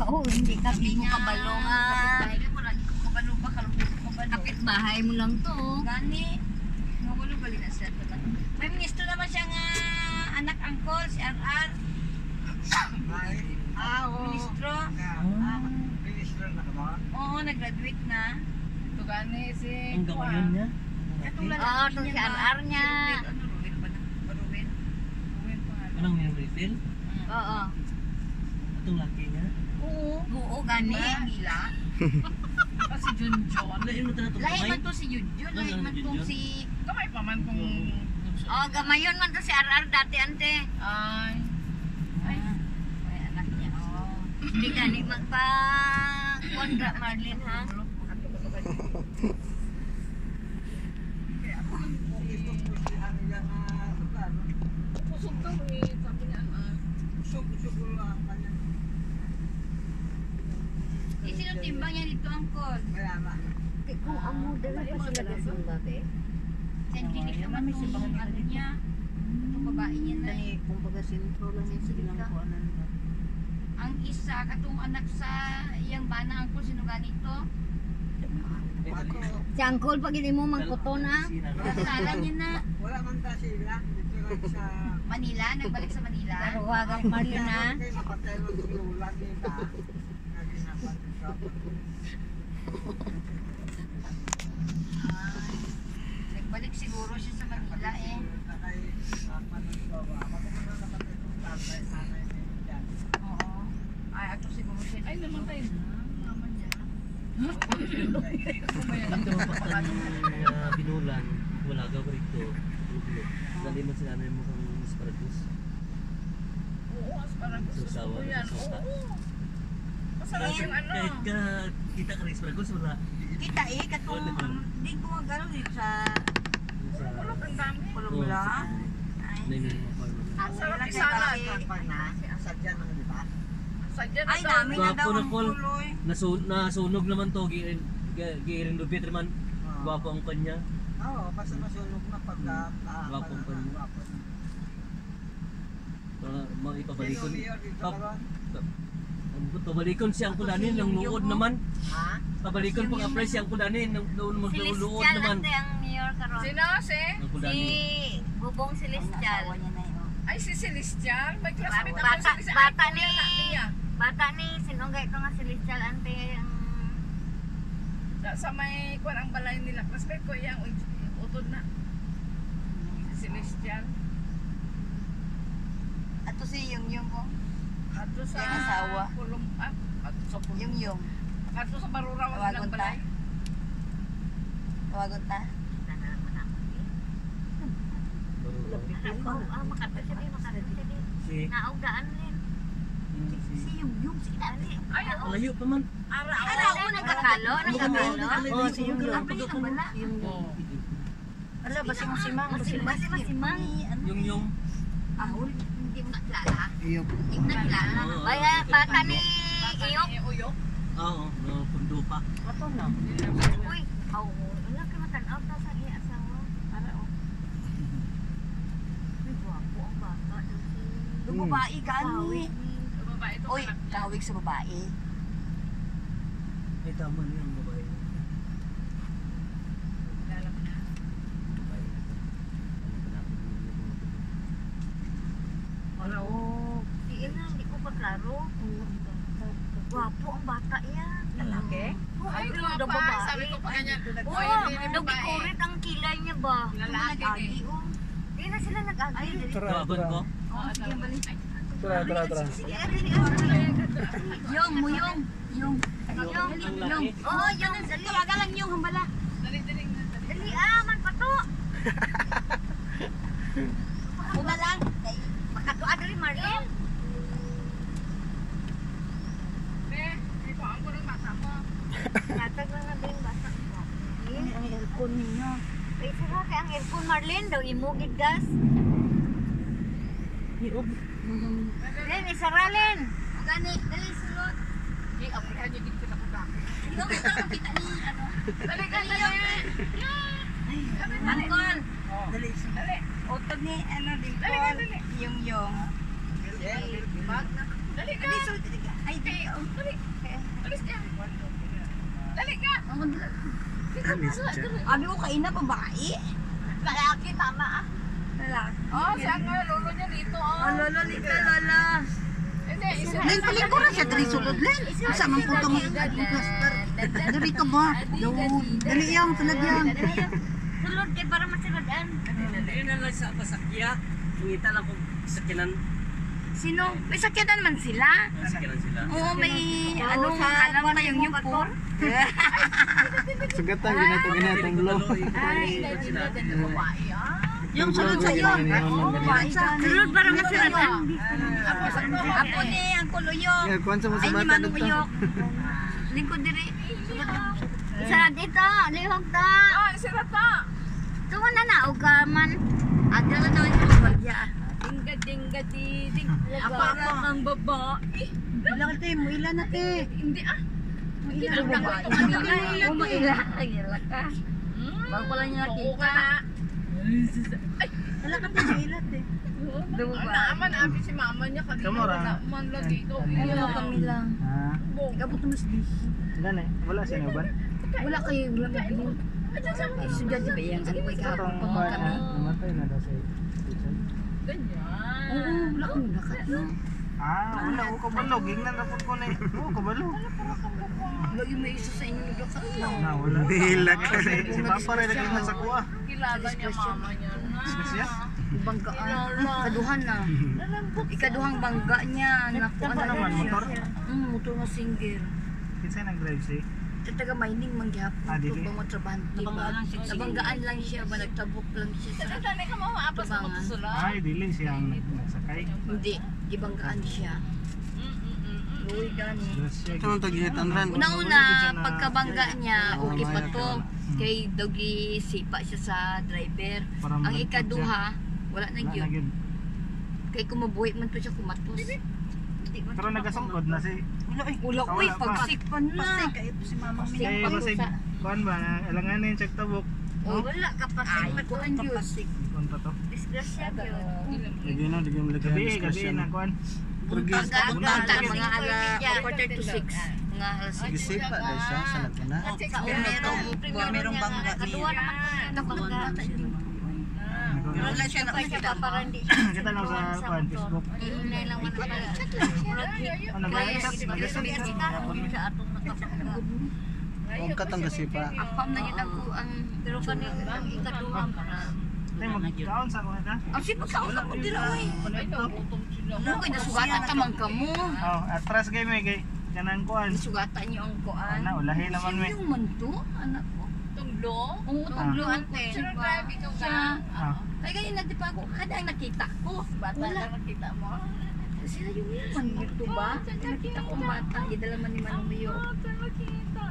Oo, hindi ka mo kabalo nga. Bahay ka wala ko kabalo ba kalpo ka ba do? Kapit bahay mo lang to. Gani. Nga walo gali na siya. May ministro naman siya nga anak angkol si RR. Ah, oo. Ministro. Ah, Minister na ka ba? Oo, nag-graduate na. Ito gani si Ang gamayon niya. Katulad Oo, itong si? RR niya. Ano, Ruben ba na? Ba, Ruben? Ruben pangalan. Anong may refill? Oo. Itong laki niya. Oo. Oo, gani. Manila. Kasi Junjun. Lain mo na itong kamay. man to si Junjun. Lahi Ano, man Junjun? si... Kamay pa man kung Oo, gamayon man to si RR dati ante. Ay. Ay, ay anak niya. Oo. Hindi gani magpa kontra Marlene ha. Pusog daw eh. Sabi niya ah. Usog, usog ko lang kanya. Eh, sino timbang niya dito, Angkol? Kaya na. Kung amo dala pa sila gasong dati. Scientific naman tong ano niya. Itong babae niya yung. Ang isa katong anak sa iyang bana angkol sino ganito. Si Angkol, pag hindi mo mangkuto na. Kasala niya na wala man ta sila. Sa... Manila, nagbalik sa Manila. Pero wag ang Mario na. Lagi Nagbalik siguro siya sa Manila eh. Oo. Ay, ato siguro siya. Ay, namatay na. Mama niya. Ko pa uh, binulan, wala ka rito. Dali mo sila na mo kang asparagus. Oo, asparagus. Sa sawa, Gusto ko yan. sa suka. Oo. Masarap yung ano. Kahit ka kita ka rin asparagus, wala. Kita eh, katong di ko magano dito sa Sa ang dami. May mga farm. Masarap isalad. Sadya ng diba? Sadya na Ay, daw. dami na daw Gwapo na ang Paul. kuloy. Nasu nasunog naman to, giirin giirin do Peter man. Gwapo ang kanya. Oo, basta masunog na pagka... ah, Gwapo pa rin. gwapo na. Para maipabalikon. Sino mayor dito Pap, karon? Pabalikon siyang kulanin ng luod naman. Ha? Pabalikon pag apply siyang kulanin ng doon mo luod Celestial naman. ate ang mayor karon. Sino si? Si. Bubong Celestial. Ay, si Celestial. May classmate ako Bata, si Celestial. bata ni, bata ni, sinunggay ko nga Celestial ante ang Sa- Sa may kwan ang balay nila. Classmate ko yan. Uy, Utod na. Si Celestial. Ato si Yung Yung ko. Ato sa Yung asawa. Pulong, ah, ato sa Pulong. Yung Yung. Ato sa Baruraw ang Tawagon ilang ta. balay. Tawagon ta. Ako, ah. Si Naugdaan rin. si Yung yung, si dali. Ay, layo pa man. ara. Ara, ako nagkakalo, nagkakalo. Oh, si yung Ang bilis ang bala. Ala, basi mo si Mang. Basi basi masimang. Yung yung Ahol, hindi mo nakilala. Iyok. Hindi mo nakilala. Oo. Baya, bata ni Iyok. Uyok. Oo, no, pundo pa. Uy, aw, wala ka matanaw ta sa iya asawa. Para o. Uy, gwapo ang bata. Yung babae ito. Uy, kahawig sa babae. Ay tama niya ang babae. Alam na. Babae. Wala o. Di ina, hindi klaro. Gwapo ang bata yan. Lalaki? Oo, Ay, guwapa. Sabi ko pa ganyan. Oo, Oy, hindi ni daw babae. ikurit ang kilay niya ba? Lalaki eh. oh. Na sila nag-agi. Gagon ko. Oo. Ay, Tara, tara, tara. Yung, mo yung. Yung. Yung. Oo, yung. Dali, aga lang yung hambala. Dali, dali, dali. Ah, man pato. Una lang. Makato, ah, dali, Marlene. Be, ito ang ko ng mata mo. Natag lang na ba yung bata? Ang aircon ninyo. Ay, aircon, Marlene, daw imugid gas. Len, isaralin. Gani, dali sulod. Di, aprihan niya dito na kuda. Yung ito ang kita ni ano. Dali ka, dali. Angkol. Dali, Dali. Utod ni ano din Dali ka, dali. Yung Yung. Bag na. Dali ka. Ay, di. Oh, dali. Alis ka. Dali ka. Alis siya. Abi ko kaina babae. Lalaki tama ah. Lalaki. Oh, siya nga, lolo niya dito. Oh, lolo nito lolo. Hindi, isa. Len, piling ko na siya dali sulod len. Sa man punta mo plaster. Dali ka ba? Dali yang sulod yang. Sulod kay para masiladan. Ayun na lang sa pasakya. Ngita lang kung sakinan. Sino? May sakyanan man sila. Oo, may ano sa kanan pa yung motor. Sugatan, ginatong, ginatong low. Yung sulod sa iyo. Sulod para masiladan. Apo ni ang kuluyok. Yeah, kuwan sa mo Ay ni Manong. Uyok. Lingkod diri. Isa dito, lihog ta. Ah, sira ta. Tungo na na, ugaman. Adyo na yung bagya. Dingga, dingga, di, ding. Apa, apa? Ang babae. Ilan te, mo ilan na te. Hindi ah. Ilan na. Kanina, ilan Oh, to eh. maila. Ay, ila ka. Hmm, Bago ko lang niya oo nakita. na. Wala ka te, mo ilan te. Oo. Ang naaman abi si mama niya kanina Kamura. wala man lagi ikaw Ano iya. kami lang. Ah, Ikabot na mas bis. gani. Wala siya na uban. Wala kayo, wala mabiling. Sudya di ba yan? Ano ba Itong kami? na namatay na daw siya. Ganyan. Oo, wala kami lakat no. Ah, wala ko kabalo. Gingnan na po ko na. Oo, kabalo. Lagi may isa sa inyo lakat no. Na wala. Dila ka. Si Papa rin naging sa kuha. Kilala niya mama niya. Siya? Banggaan. Ikaduhan na. Ikaduhang bangga niya. Naku, Ano naman, motor? Mm, motor na single. Kinsa nag-drive siya? Sa taga mining mangyapon Ah, to dili. ba mo trabahan di ba? Nabanggaan lang siya ba nagtabok lang siya sa Dali ka mo maapas na Tubangan. magsusula. Ay, dili siya ang nagsakay. hindi gibanggaan siya. Ang tagitan ran. Una-una, pagkabangga niya, okay pa to. ka. Kay Dogi sipa siya sa driver. Ang ikaduha, wala na yun. gyud. Kay kumubuhi man to siya kumatos. Pero nagasungkod na si Wala, uy, wala pa. pagsipan na. kayo po si Mama. Kay basig kuan ba na alanganin check tabok. Oh, wala, kapasig, magkuhan yun. Kuan pa to. Disgrasya yun. Lagi na, lagi mo lagi gabi gabi na kuan. Pagka mga ala quarter to six. Mga alas six. Gisipa dai siya sa nagkana. Merong bangga Kaduwa naman. Siya na Kita para hindi siya. Kita lang sa kuan Facebook. Ilunay lang man pala. Chat lang siya. Ano ba chat? Nagasin ka. Sa atong nakapagod. Huwag ka tang gasipa. Apam na yun ako ang pero kani ang ikaduha para. Tay magkaon sa kuan ta. Ang sipag ka ako ko dira oy. Ano ko nasugatan ka man kamo. Oh, atras kay may kay kanang kuan. Nasugatan niyo ang kuan. Ulahi naman may. Yung man to, anak ko. Tunglo. Oo, tuglo ante. Sino drive ito ka? Ah. Ay ganyan na di pa ako. Kada ang nakita ko. Bata Wala. lang nakita mo. Sila yung man dito ba? Nakita ko bata. Idala man ni Manong Leo. nakita.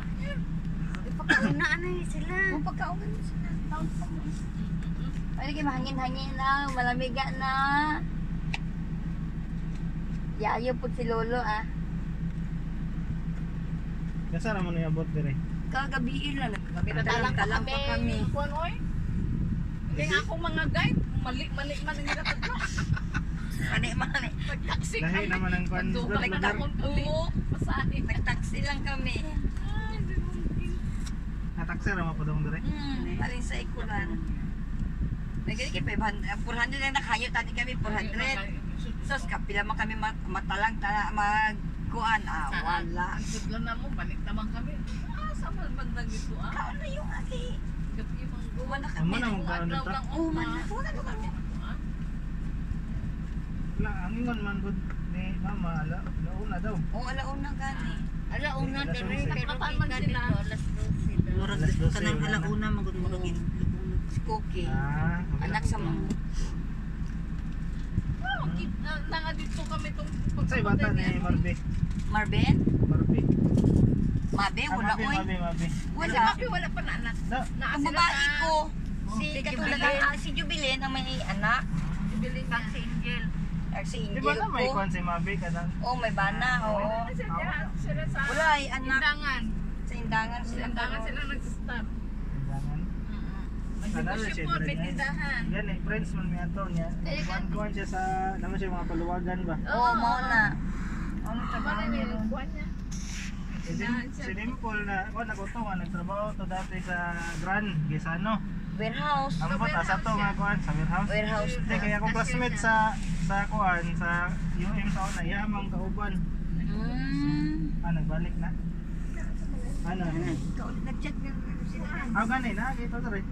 Pagkaunaan na sila. O pagkaunaan na sila. Taon pa mo. Ay, lagi mahangin-hangin na. Malamiga na. Yayo po si Lolo ah. Kasa naman niabot dire. Kagabi lang. Pinadalang ka Talang kami. Kuan oy. Kaya akong mga guide, mali-mali man ang nila tatlo. Mani, mani. Nagtaksi Lahi kami. naman ang kuan. Pagdugo lang lugar. akong tulo. Pasahe. Nagtaksi lang kami. Nataksi ra mo padong dire. Hmm, paling sa ikulan. Nagani kay 500, 400 lang nakayo tadi kami 400. Sos kapila man kami mat- matalang tala mag kuan ah wala. Ang sudlo na mo, balik naman kami. Ah, sa man bandang ito ah. Kaon na yung agi. Uwan na Amo kami. na mong kaon Adlaw dito. lang Oh, man. Wala na kami. Wala ang ingon man gud ni mama ala launa daw. Oh, alauna gani. Alauna dere 11. pero kita dito alas 12. Murag 12, kanang na. alauna magud murag. Si Cookie. Ah, Anak sa mga Oh, kit- na, na nga dito kami tong Sa bata ni Marbe. Marben? Marbe. Mabe, Ah, wala oy. Marbe, Marbe. Kasi Wala. papi wala pa na anak. Na Ang babae ko, si katulad ng ah, si Jubilin ang may anak. Jubilin niya. Si Angel. Or si di ba Angel na may ko. kuan si Marbe kadang Oh, may bana, oo. Sila, sila sa Wala ay anak. Indangan. Sa indangan Sa sila. Indangan sila nag-stop. Undangan. Ano Negosyo siya bitindahan. Yan eh, friends man mi ato niya. Kuan kuan siya sa naman siya mga paluwagan ba. Oo, mao na. Ano na niya yung buwan niya. Si Dim- si Dimple na, kuan ako to nga nagtrabaho to dati sa Gran Gisano. Warehouse. Ang bot asa to nga kuan sa warehouse. Warehouse. Hindi kaya ako classmate sa sa kuan sa UM sa una yamang kauban. Mm. Ah, nagbalik na. Ano? Ikaw, nag-chat na sila. Ah, gani na dito to rin.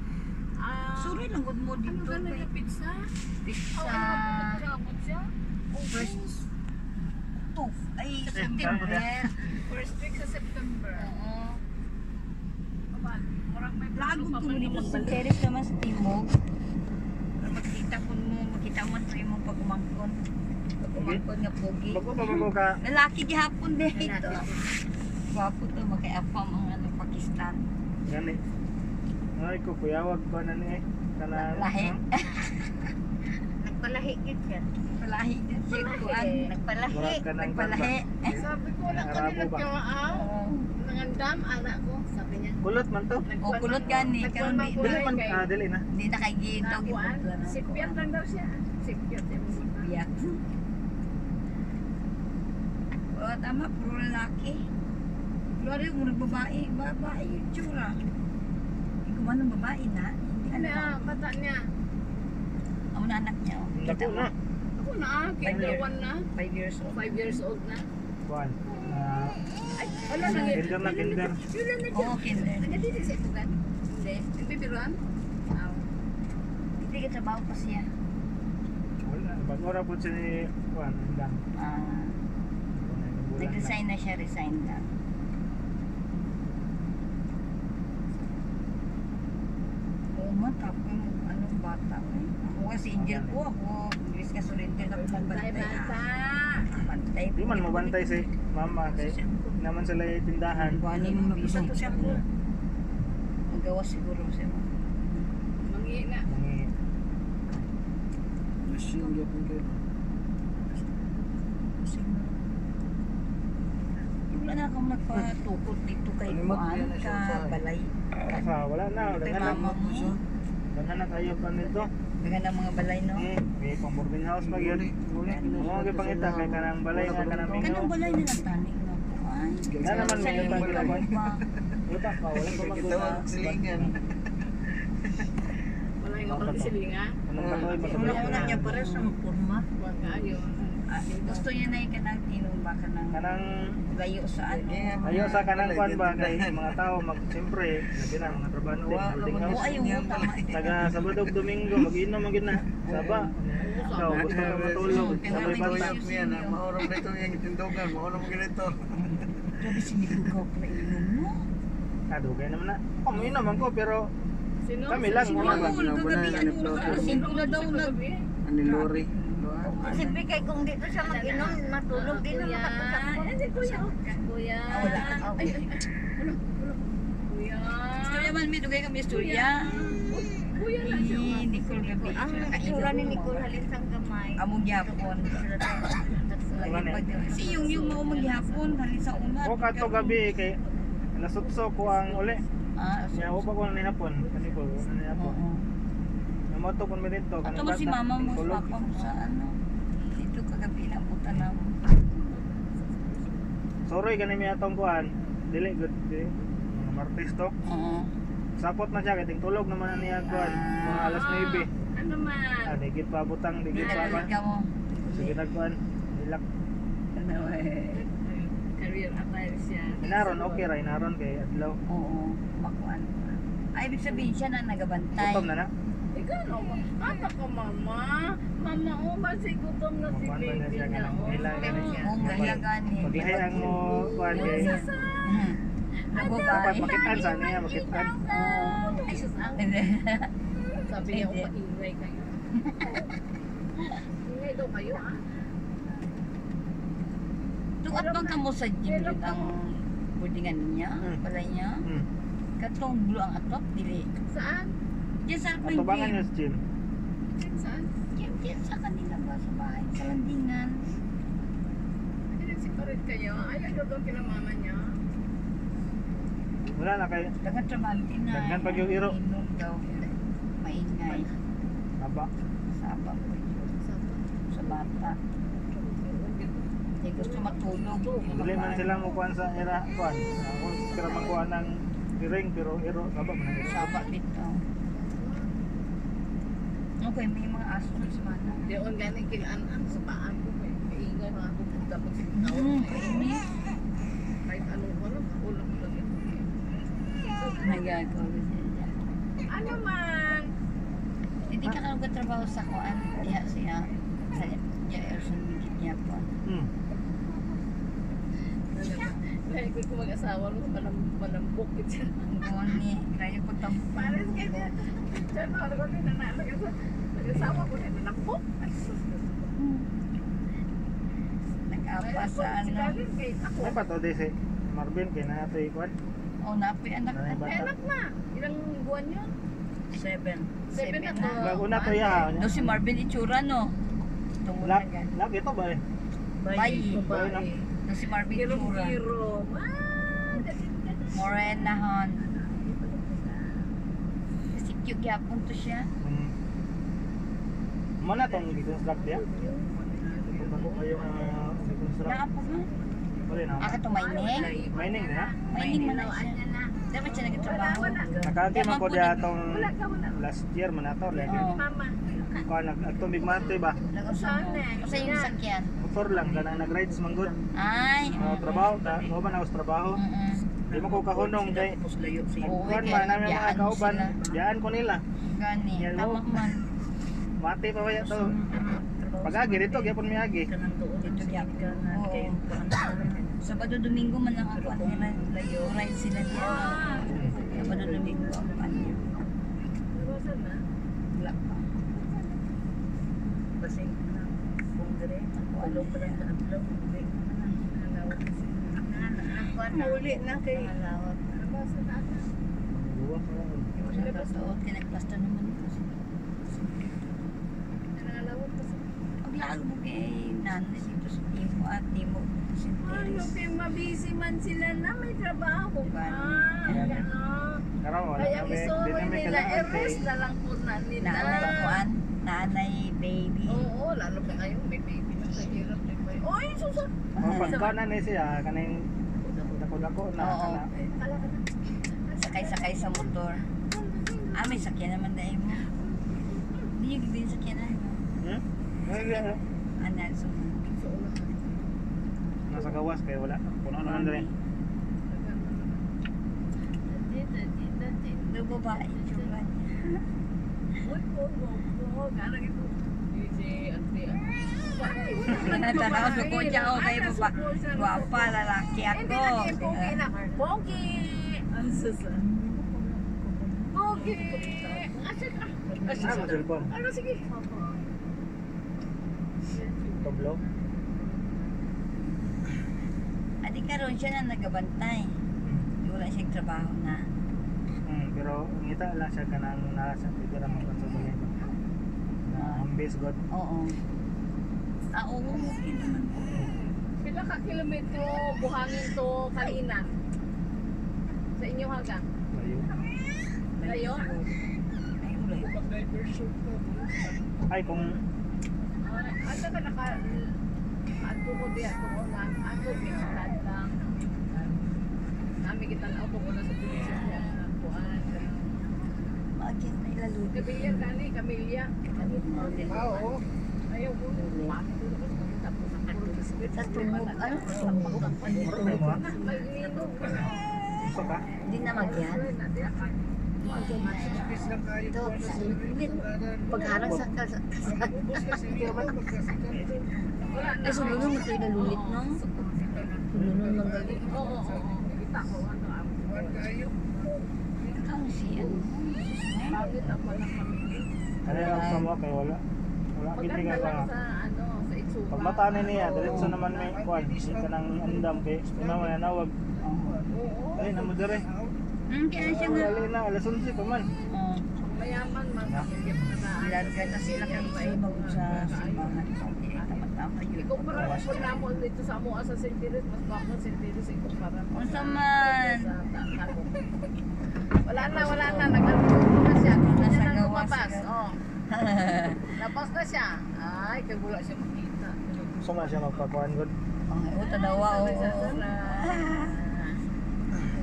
Ah, lang good mo ano dito. na kay yung pizza? Pizza. Oh, ano na siya? First. Tuf. Ay, September. First week sa September. Oo. Marang may Lago puso pa ko pa dito sa terrace naman sa timog. Para makita ko mo, makita mo ang primo pag umangkon. Pag umangkon nga pogi. Bago pa bago ka. Lalaki gihapon din ito. Gwapo to, makiapa mga ano, Pakistan. Gani. Ay ko kuyawag ko na ni eh. Lahi. Nagpalahi gid siya. Din kuan. Nagpalahi. Ka ng Nagpalahi. Sabi ko, wala Arabo ba? nagkawaan. Nangandam, anak ko. Sabi niya. Kulot man to. O kulot gani. Karon di, Dili man ah dili na. di na kay gito. Sipyat lang daw siya. Sipyat. Puyat. Oo, tama, puro lalaki. Yung mga babae, babae yung tsura. Hindi ko man ng babae na. Ano bata niya? Ang anak niya, oh. Kita mo. Ako na, Five kinder years. one na. 5 years old. 5 years old na. Kuan. Ah, Ay, wala na. kinder na kinder. Yun na Oo, kinder. Nagadili sa itugan? Hindi. Nagbibiruan? Aw. Hindi ka trabaho pa siya. Wala. Pag ora po siya ni Kuan. Ah, nag-resign na siya, resign lang. Oo yung anong bata. eh. Ako kasi angel ko, ako English ka surrender ako Bantay magbantay. Ah, Bantay. Di man mabantay si mama kay naman sila yung tindahan. Buwan yung mabisa to siya ko. Magawa siguro siya. Mangi na. Mangi. Machine gyapon kayo. Wala na akong nagpatukot dito kay mo, Juan na ka sa- balay. Wala na. Mama na. mo. Daghan na kayo pa nito. Mga ng mga balay no. Hmm, may pang boarding house pa yun. Mga kay pangita kay kanang balay nga kanang mingaw. Kanang balay na no. Juan. Na naman may utang ikaw ginawa. ba? Uta pa, walang Kita gumagawa. wag silingan. Wala yung kapag silinga. Anong katoy Una-una niya para sa. Huwag ka yun. Ah, gusto niya na yung kanang tinumba ka ng Kanang layo sa ano. ayo sa kanang kwan ba kay mga tao mag siyempre labi na mga trabante boarding house. mo tama. Taga Sabado Domingo mag-inom man gid na. Saba. Ikaw gusto ka matulog sabay bata. Yan, maurong dito yung tindugan, maurong ganito. Grabe sinigugaw pa inom mo. Kadugay naman na. Ako mo naman ko pero Sino? kami lang Sino ba? ba. Kagabi ano oras? Singko na daw nag... Ani lori. Siyempre kay kung dito siya mag-inom, matulog din naman Kuya. ako Yan si Kuya. Kuya. Ah, wala. Ay. Wala, wala. Kuya. Istorya man, may dugay kami istorya. Kuya na siya. Ni Nicole gabi. Ang itsura ni Nicole halisang gamay. Among gyapon. Si yung yung mo magyapon hali sa una. Ko kato gabi kay nasupso ko ang uli. Ah, Siya upa ko ni hapon kasi ko ni hapon. oo. Namoto kon mi dito Ato kanang mo si bata. mama mo, tulog. papa mo sa ano. Dito kagabi na puta na mo. Soroy gani mi atong kuan. Dili good. Mga martes to. Oo. Sapot na siya kay tulog naman na niya kuan. Mga alas 9. Ano man? Ah, digit pa butang, digit pa Dili ba. ka mo. Sige na kuan. Dilak. Ano eh. Career attire siya. Inaron okay ra inaron kay adlaw. Oo, makuan. Ay, ibig sabihin siya na nagabantay. Gutom na na. Ikaw no? Ata ko mama. Mama, oh, kasi gutom na si Kuan ba na baby siya na. kanang oh. kailangan na siya. Oo, gahilagan eh. Paglihayang mo kay Mhm. dapat Nababae. makitan sa niya, makitan. Ay, sus. Hindi. Sabi niya, oh, maingay kayo. Ingay daw kayo, ah. Tuat bang kamo sa gym ang boardingan niya, Hmm. balay niya? Hmm. Katong bulo ang atop, dili. Saan? Diyan sa Atubangan gym. niya sa gym. Saan? Gym, diyan sa kanila ba sa bahay? Sa landingan. Hindi si Karit kayo. Ayaw daw daw kina mama niya. Wala na kay Dagat trabanti na. Daghan pag yung iro. Daw. Maingay. aba. Sa apa po yun. Sa bata. Hindi gusto matulog. Dili man sila mo kuan sa era kuan. Ako kira man kuan ng ring pero iro aba man. Saba dito. Okay, may mga aso na sa mana. Di on gani kilaan sa paan ko. eh. Maingay mga ako. Dapat si Kinaw. Hmm, kainit. Kahit ano ko, ano, ulam ko lang ito. Nagagawa siya dyan. Ano man? Hindi ka ka trabaho sa kuan. Diha siya. Sa Jairson Bigit niya po. Hmm. Dahil ko mag-asawa mo, malam, malambok siya. Ang kuwan ni, kaya ko tampo. Pares kayo niya. Diyan ako ako din na nag-asawa ko din. Ay, sus. Nag-apa sa ano. Ay pa to di si Marvin kay na ato kuan. Oh, napi anak ko. May anak na. Ilang buwan yun? Seven. Seven na to. Bago na to ya. No, si Marvin Itsura, no? Tungo na gan. lak ito ba eh? Bayi. Babae. No, si Marvin Itsura. Kiro-kiro. Ah, Morena hon. Si cute yapon to siya. Hmm. Mana tong gikonstruct ya? po kayo uh, Naapog na. Wala na. Aka to mining. Mining na. Mining man na siya. Dapat siya nagtrabaho. Nakagi man ko diya atong last year man ato. Oo. ko nag nagtumig mate ba? Nag-usap. Kasi yung sakyan. Motor lang kanang nag-rides man good. Ay. Uh, trabaho ta, ba na ako sa trabaho? Di mo ko kahunong kay kaya man namin mga kauban. Biyaan ko nila. Gani. Tama no? man. Mate pa ba to? Pag-agi dito gyapon mi agi. Dito gitganan Oo. Kay Sabado Domingo man lang ang kuan nila. Layo. Ride sila niya. Sabado Domingo ang kuan niya. Wala pa. basing na kung dire ulo pa lang niya. sa adlaw dire Muli na kay Malawat. Duwa pa lang. Totoo, kinagplasta naman ito. Pag lalo mo kay nanay dito sa Timo at Timo Ano kay mabisi man sila na may trabaho. Yan. Ano? Kaya isuroy na nila, i-rest kay na lang po na nila. Nanay nanay baby. Oo, lalo pa kayo, may baby na sa hirap din ba? Oy, susa! Oh, pagkanan ni siya kaning dako-dako na Oo. kana. Sakay-sakay sa motor. Ah, may sakyan naman dahil mo. Hindi yung din sakyanan mo. Anan, so. Nasa gawas kay wala. Puno na lang. Doon babae, tsura niya. Uy, po, po, po, garang ito. Si Ate, Tanaw sa kutya ko kayo baba. Guwapa, lalaki ako. Pogi na. Pogi! Ang susa. Pogi! Asa ka? Ah, mo cellphone. Ano, sige. Kablo. Adi karon siya na nagabantay. Wala siyang trabaho na. Hmm, pero ngita lang siya kanang nasa pigara mo sa balay. Na ambis god. Oo. Ah, oo, okay naman po. Pila ka kilometro buhangin to Kalinan? Sa inyo hanggang? Layo. Layo? Ay kung Asa ka naka... Ato ko di ato ko na. Ato minsan lang. Nami kita na auto ko na sa pulis ko. Kuan. Bakit na ilalugod? Kabilya gani, Camilla. Oo. Ayaw ko. Mami ko na tapos ang puro biscuit. Sa tungog, ano? Ano mo? Maglino. Gusto ka? Hindi na magyan. Ito, sa ulit. Pagharang sa kas... Ay, sulunod mo ito inalulit, no? Sulunod ng gabi. Oo, oo. Ikaw si ano? Bakit ang walang kami? Ano lang sa mo kay wala. Wala gid ka lang itsura. Pag mata ni niya, diretso naman may kuan, si kanang andam kay ina mo na nawag. Oo. Ay namo dire. Hmm, kaya siya nga. Na alas 11 pa man. Oh, Mayaman man. Higit na na. sila kay Sibag sa simbahan. Eh. Ikumpara ko na mo dito sa Amoa sa St. Mas bako St. Teres ikumpara mo. Unsa man? Takalo. Wala na, wala na. Nag-ano na siya. Nasa gawas lumabas. ka. Oh. Labas na siya. Ay, kaya wala siya makita. Gusto siya magpakuan god. Ang uta daw, oo.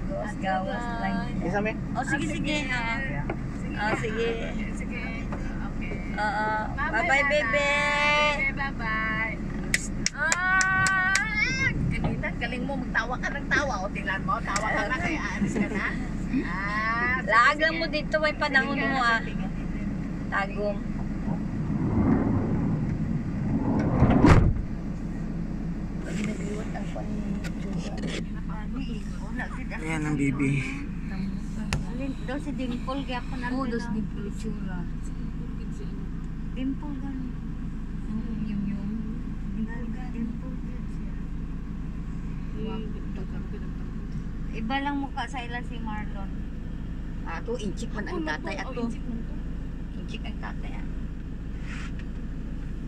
Gawas-gawas lang. Isa mi. Oh, sige, sige. ah. Oh, sige. Sige. Okay. Oo. Bye-bye, baby. Okay, bye-bye. Ah! Kanina, galing mo magtawa ka ng tawa. O, tingnan mo, tawa ka na, kaya aalis ka na. Ah, sige, Laag sige. lang mo dito, may panahon mo ah. Tagom. Pag nagliwat ang pan Ayan ang bibi. Daw si Dimple, kaya ako na. Oo, dos di pulitsura. Dimple gani. Yung yung. Dimple. Iba lang mukha sa ilan si Marlon. Ato, inchik man ang tatay. Ato, inchik ang tatay. ah.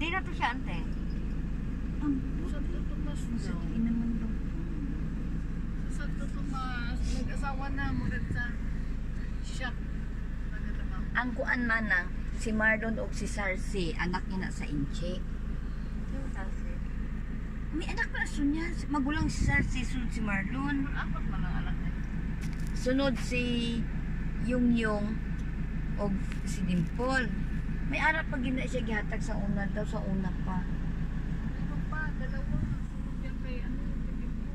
Di na to siya, ante. Santo Tomas daw. Inaman daw. Santo nag-asawa na rin sa shop. Ang kuan man na, si Marlon o si Sarsi, anak niya na sa inchik. May anak pala Sonia. Magulang si Sir, si sunod si Marlon. Apat man ang anak niya. Sunod si Yung Yung o si Dimple. May ara pa gina siya gihatag sa una daw sa una pa. Ano pa, dalawa. Sunod yan kay ano yung tigil ko.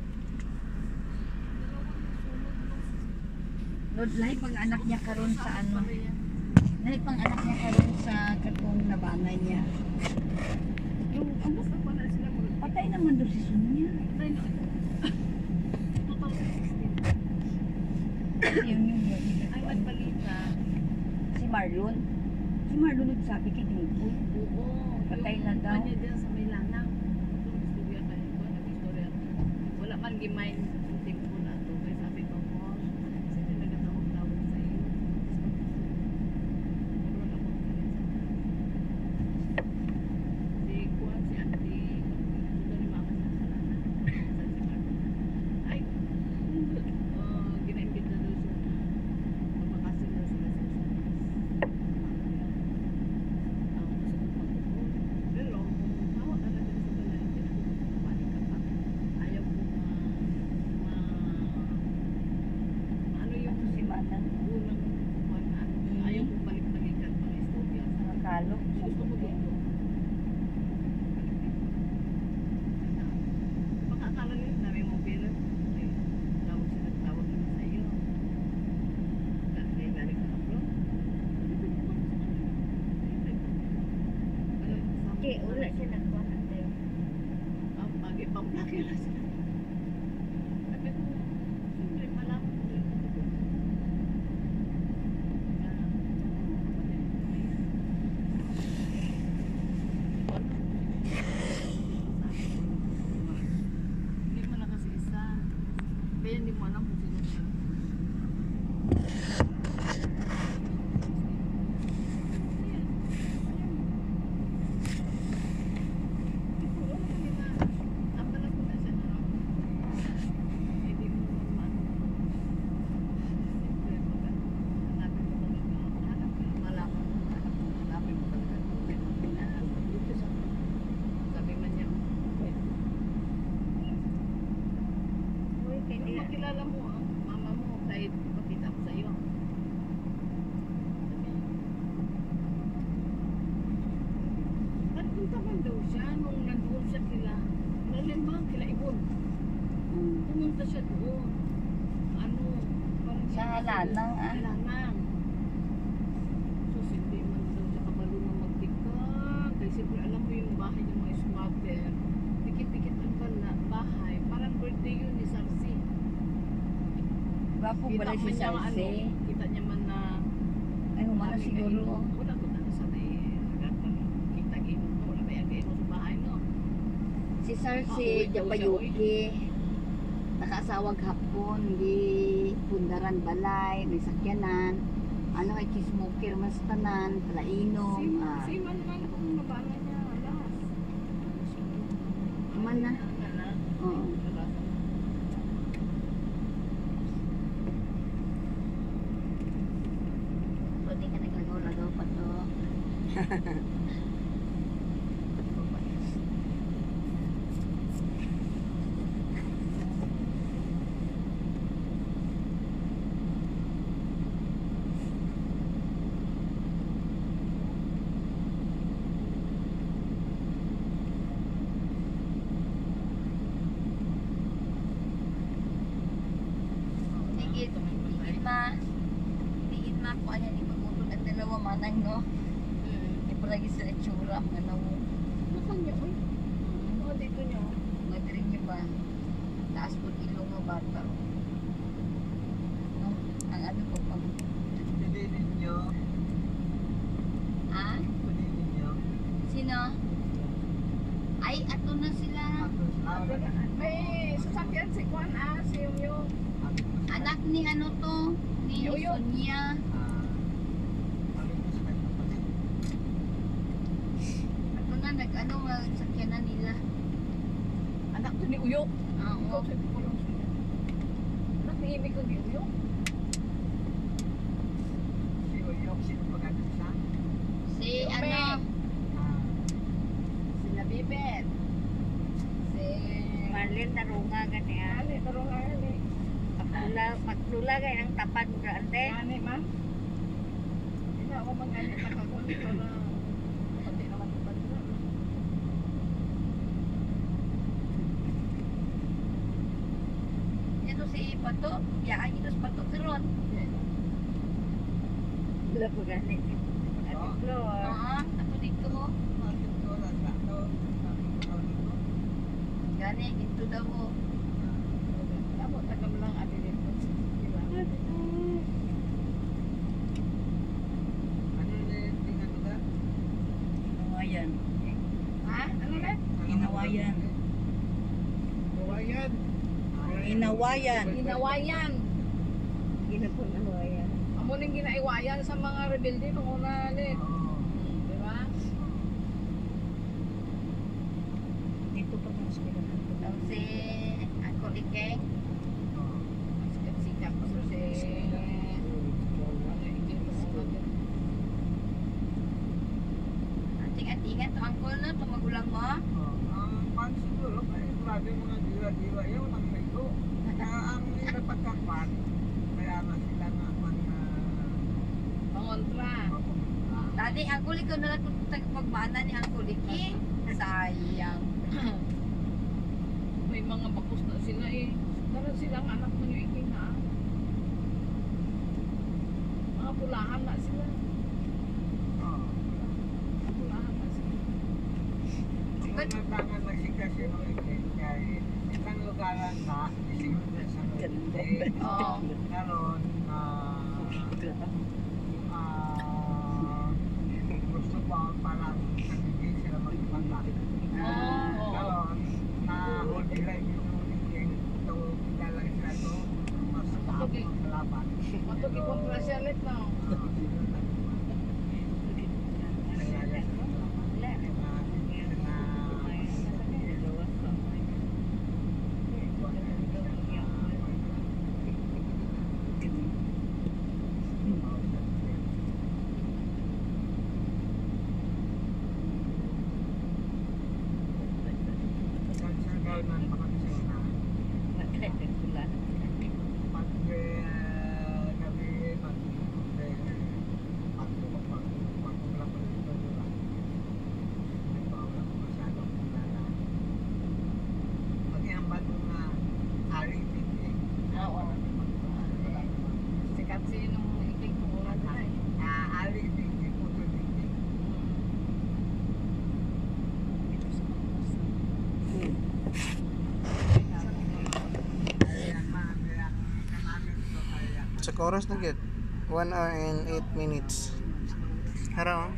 Dalawa na sunod mo. Lord, lahi pang anak niya karon sa ano. Lahi pang anak niya karon sa katong nabanay niya. Yung ano sa pa na sila mo. Patay naman daw si Sonia. Patay na. 2016. Yung yung Ay, nagbalita. si Marlon. Si Marlon nagsabi kay Dimple. Oo. Patay na daw. kanya din sa may lanang. Nag-istorya. Wala man gimain Gwapo Kita pala si man niya nga, Sarsi. ano, kita niya man na Ay, humana siguro. Wala ko na sa na kita gino ko. Wala ba sa bahay no? Si Sarsi, Ah, siya, Japayuki. Nakaasawag hapon, di pundaran balay, may sakyanan. Ano kay chismoker man sa tanan, palainom. Si, Ah, si alin tarunga gani ah. Ali tarunga ali. Pagdula pagdula kay ang tapat ka ante. Ani ma. Ina ako mangani pa ko dito na. si Pato, ya ay ito si Pato si Ron. Lapo ganit. Ati Flor. ani ginto daw mo. Amo tagam lang ate dito. Diba? Ano na tingnan mo ka? Hinawayan. Ha? Ano na? Hinawayan. Hinawayan. Hinawayan. Hinawayan. Ginapon ang Amo ning ginaiwayan sa mga rebelde nung huli ko na lang kung pagbata ni Uncle oras na gid 1 hour and 8 minutes. Haraw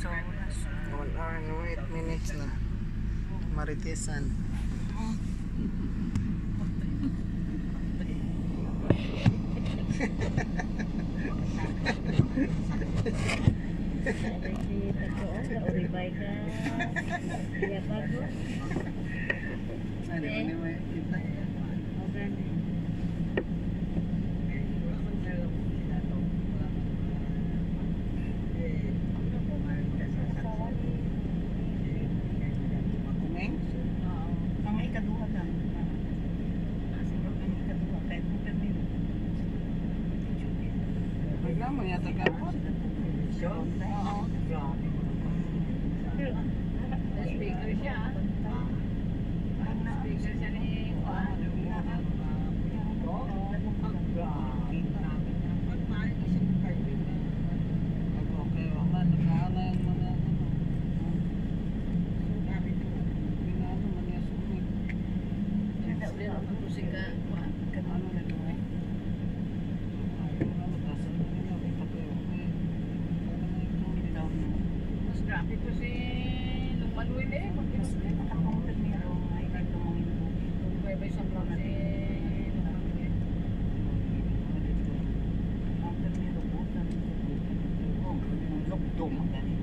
so 1 hour and 8 minutes na. Maritisan. หลุม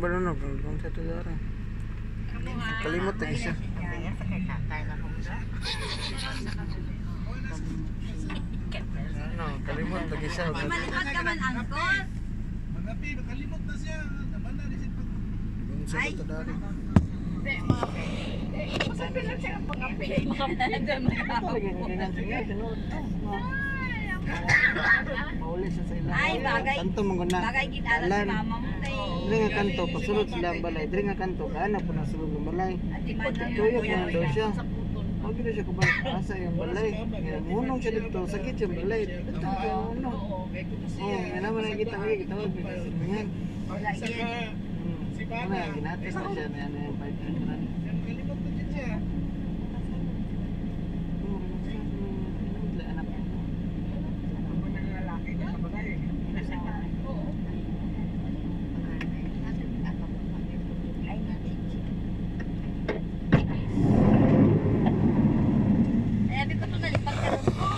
Wala sa kabalo na, kung sa tudara. Kalimot na isa. Na. Ano, kalimot siya. Di malipad ka man, angkol. Magabi, nakalimot na siya. Naman na Kung sa Ay. mga masabi lang siya ang pangapi. Mauli siya sa ilang. Ay, bagay. Kanto mo na. Bagay kita alam si mama mo tay. Diri nga kanto, pasulod sila ang balay. Diri nga kanto, kaana po na sulod ng balay. Man Tuyok na daw siya. Huwag na siya kabalik asa yung balay. Munong siya dito, sakit yung balay. Dito yung munong. Oo, yan naman ang kita ngayon, kita wag yan. Wala yan. si Ano, ginatis na siya yan yung pipe na yan. Nakalimot na din siya. Anak Ako na lalaki na sa bagay. Sabi ko to nalipad ka rin po.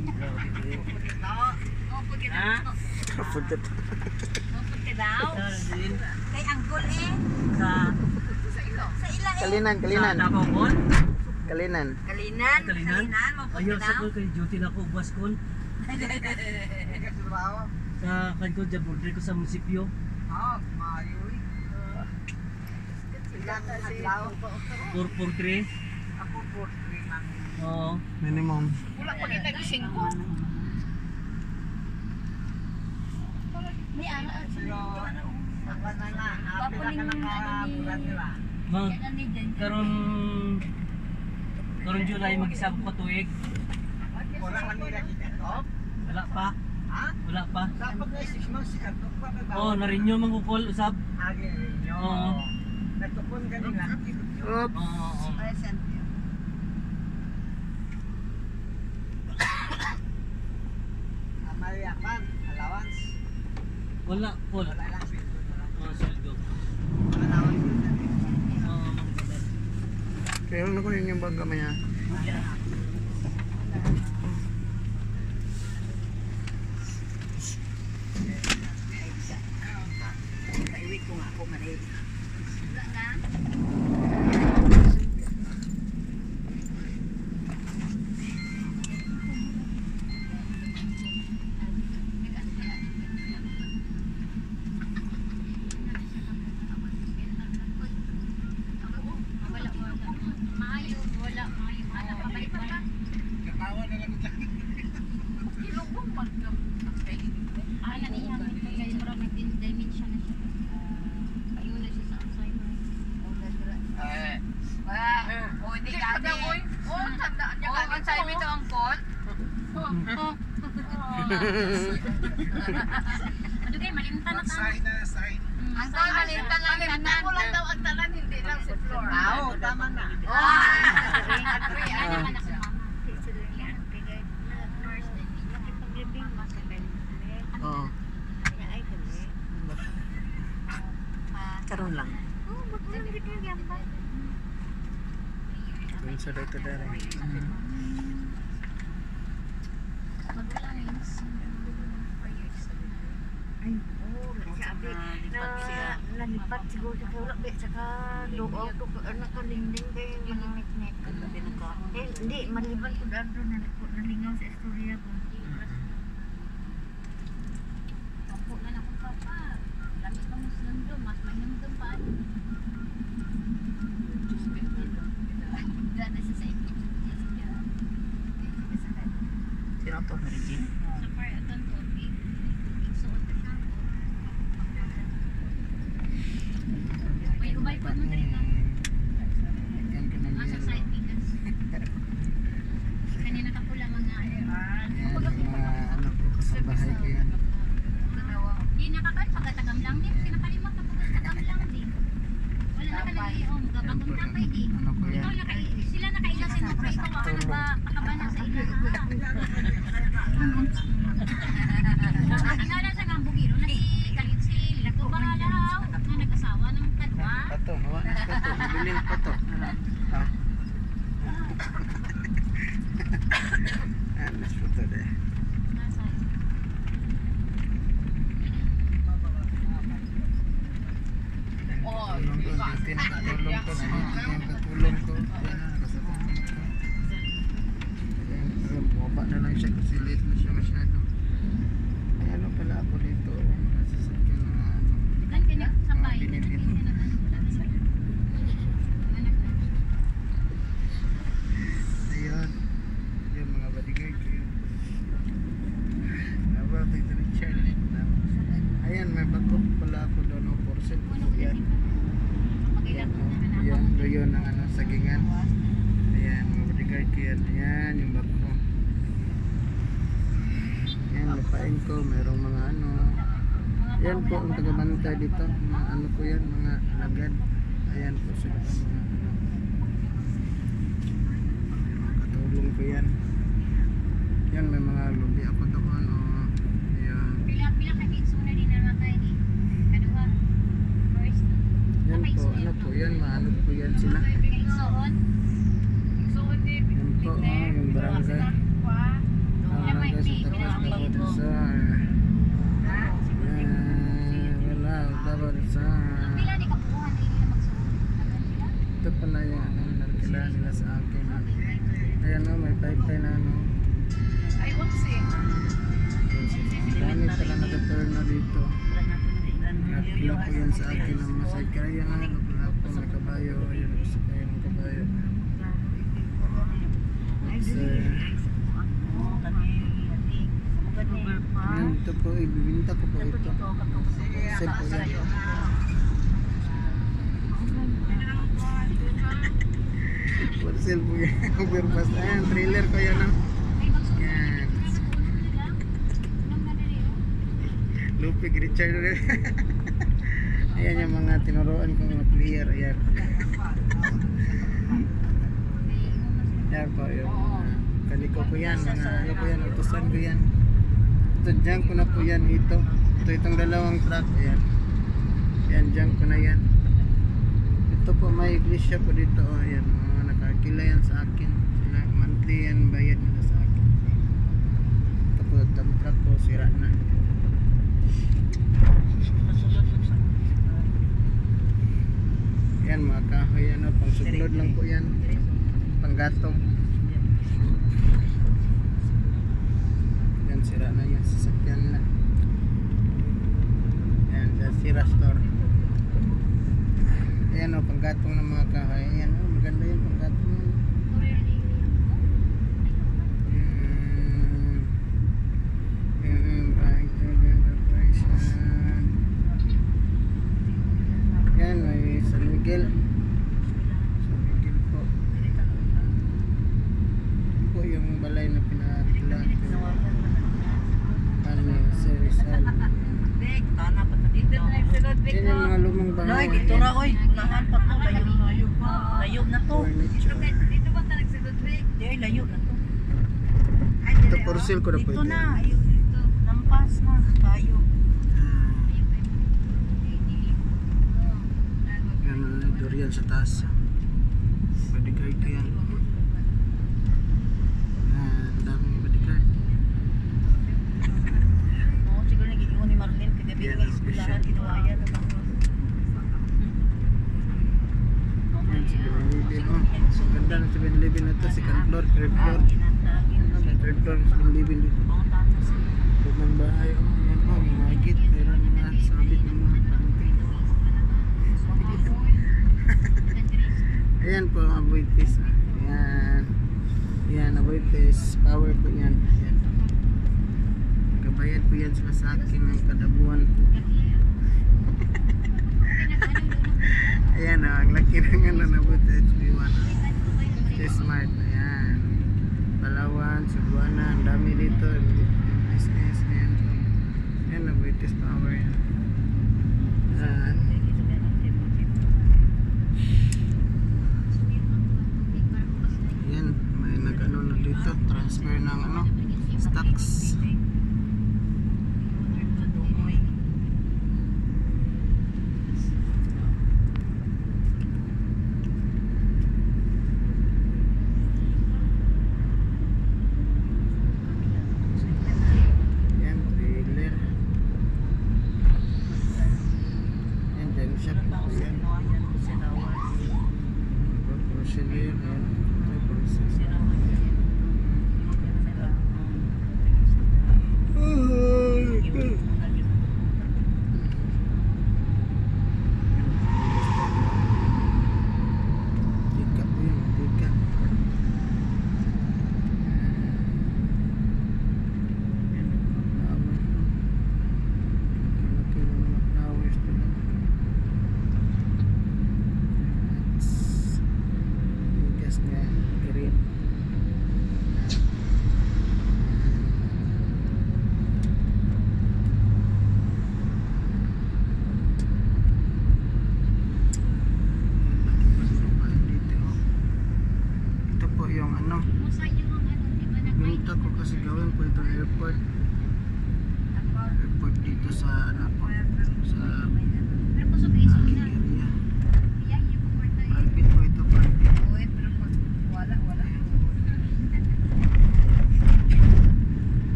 Ngupod ka daw. Kapagkat. Ngupod ka daw. Kay angkol eh. Sa Sa eh. Kalinan, sa kalinan. Davao Mall. Kalinan. Kalinan. Kalinan. Kalinan. Ayaw sa ko kay duty na ko kon. Trabaho. Sa kan ko dyan border ko sa munisipyo. Ah, maayo eh. Ilan ang adlaw? 443. Ako po, three man. Oo. Minimum. Wala pa kita gising ko. Ni ang Pero, wala na nga. Happy na ka nakabulan nila. Mag karon karon July mag-isa ko tuig. Wala pa. Ha? Wala pa. Dapat na six months si Kato pa may Oh, na-renew man ko call usab. Agi ninyo. Oo. Nagtupon ka nila. Oops. Oo. Present. Amayakan, allowance. Wala call. Wala lang lang. Oh, sweldo. Allowance yun na din. Oo. Kaya na ko yun yung bag kamay ha. Kaiwit ko nga ako manay. Dito. Mga ano ko yan, mga alagad. Ayan po sila po mga ano. Mga katulong ko yan. Yan, may mga lobby ako doon. Oh. Ayan. Yan po, ano po yan, maano po yan sila. So, hindi, Yan po, oh, yung barangay. Ang barangay sa tapas na po sa... Yan, wala, dapat sa... Ito pala yan, ano, nagkila nila sa akin. Ayan o, may pipe na ano. I won't see. Dami pala nag-turn na dito. Nakakila ko yan sa akin ng masay. Kaya yan nga, nakula ko, may kabayo. Ayan, gusto ko yung kabayo. It's, uh, Ayan, ito po, ibibinta ko po ito. Sell po yan. Sale po yan. Overpass. Ayan, trailer ko yan. ah. Yan. Lupig Richard. Ayan yung mga tinuruan kong mga player. Ayan. Ayan po yung mga kaliko ko yan. Mga ano ko yan. Utusan ko yan. Ito dyan ko na po yan. Ito. Ito itong dalawang truck. Ayan. Ayan dyan ko na yan. Ito po may iglesia po dito. Oh, ayan. Nakakila yan sa akin. Sila, monthly yan bayad nila sa akin. Ito po itong truck. Sira na. Yan mga kahoy ano, pang suglod lang po yan. Panggatong. Yan sira na yan sasakyan na. Yan, the Sira store. Ayan o, panggatong ng mga kahoy. Ayan o, maganda yung panggatong yan. Mm. Mm, back to the operation. Yan, may San Miguel. San Miguel po. Yan po yung balay na pinakila. Ano, si Rizal. Yan yung mga lumang Loy, bangawan. dito ra oy. Unahan pa to, layo layo pa. Layo na to. Furniture. Di ay layo na to. Ito, porcel ko na po Dito ito. na, ayo dito. Na kayo. Yan, mga durian sa taas. Bodyguard ko yan. Yan, daming bodyguard. Oo, siguro nag-iwan ni Marlene kagabi Yan, nga iskulahan kinuwaya na ba? Yan, si Benlibin. Oh, ang ganda ng si Benlibin na to. Second floor, third floor. Ano, may third floor si Benlibin dito. Lumang bahay. Oh, yan oh, mga gate. Meron mga sabit ng mga panty. Ayan po ang Aboitis. ah. Ayan. Aboitis. Power po yan. Ayan. Nagabayad po yan sa akin ng kadabuan po. Ayan oh, ang laki ng ano na buti HB1. Stay smart. Ayan. Palawan, Cebuana, ang dami dito. Business, ayan po. Ayan, Aboitis Power yan.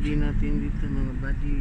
Buddy natin dito mga buddy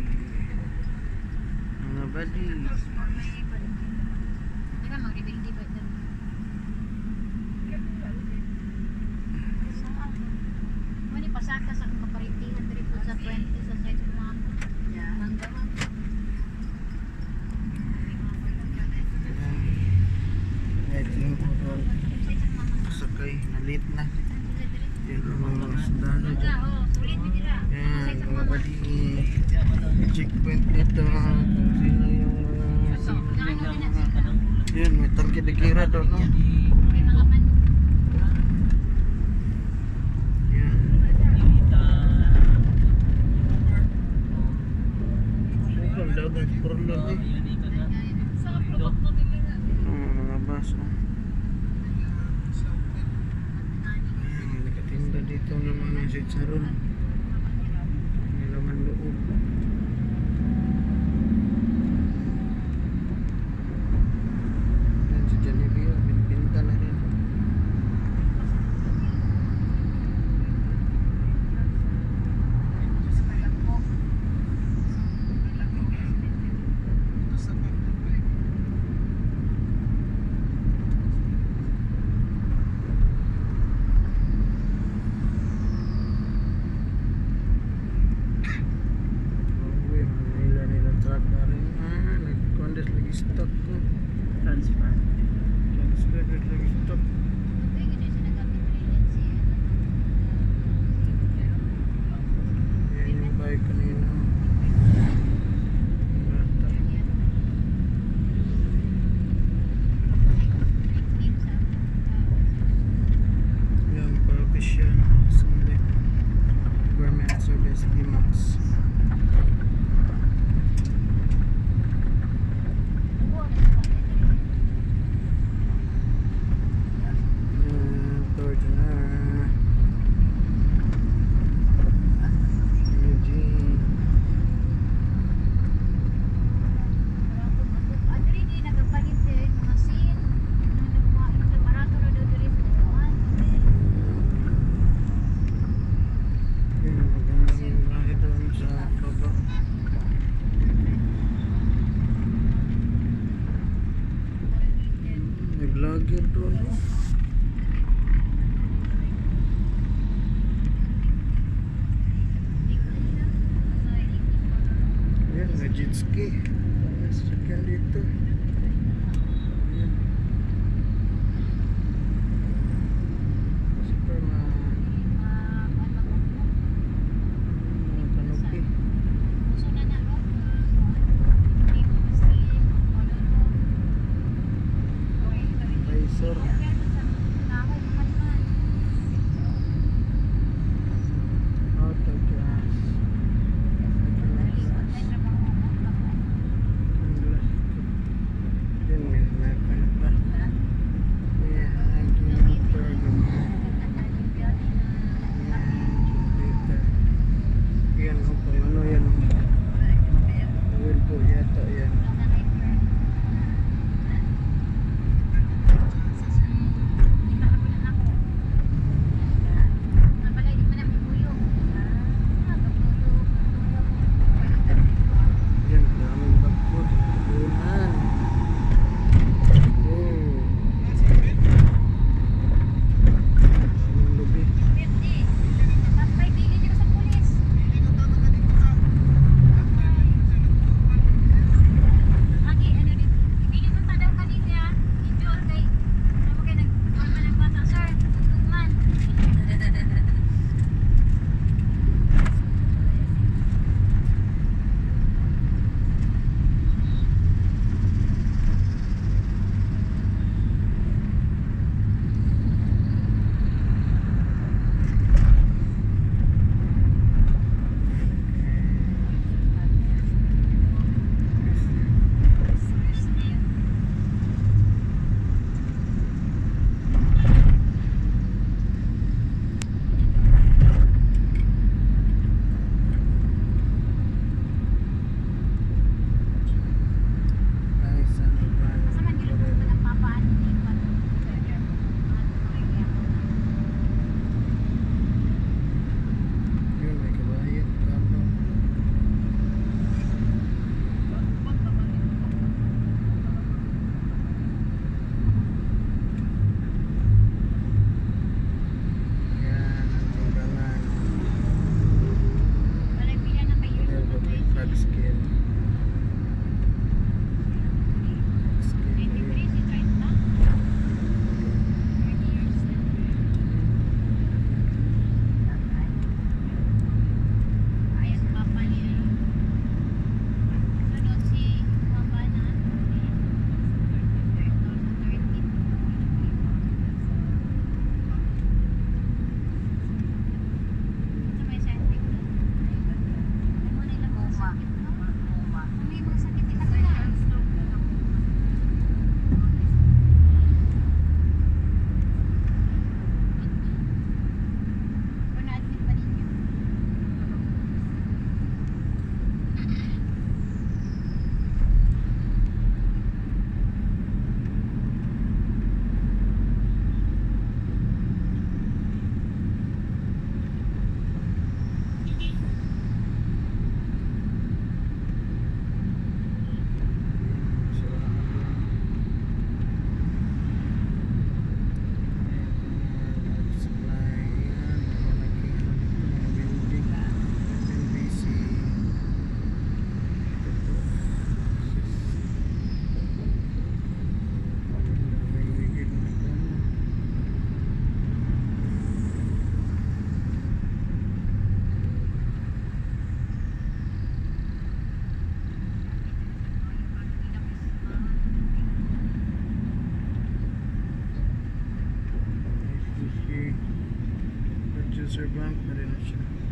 Instagram, Marina Chakra.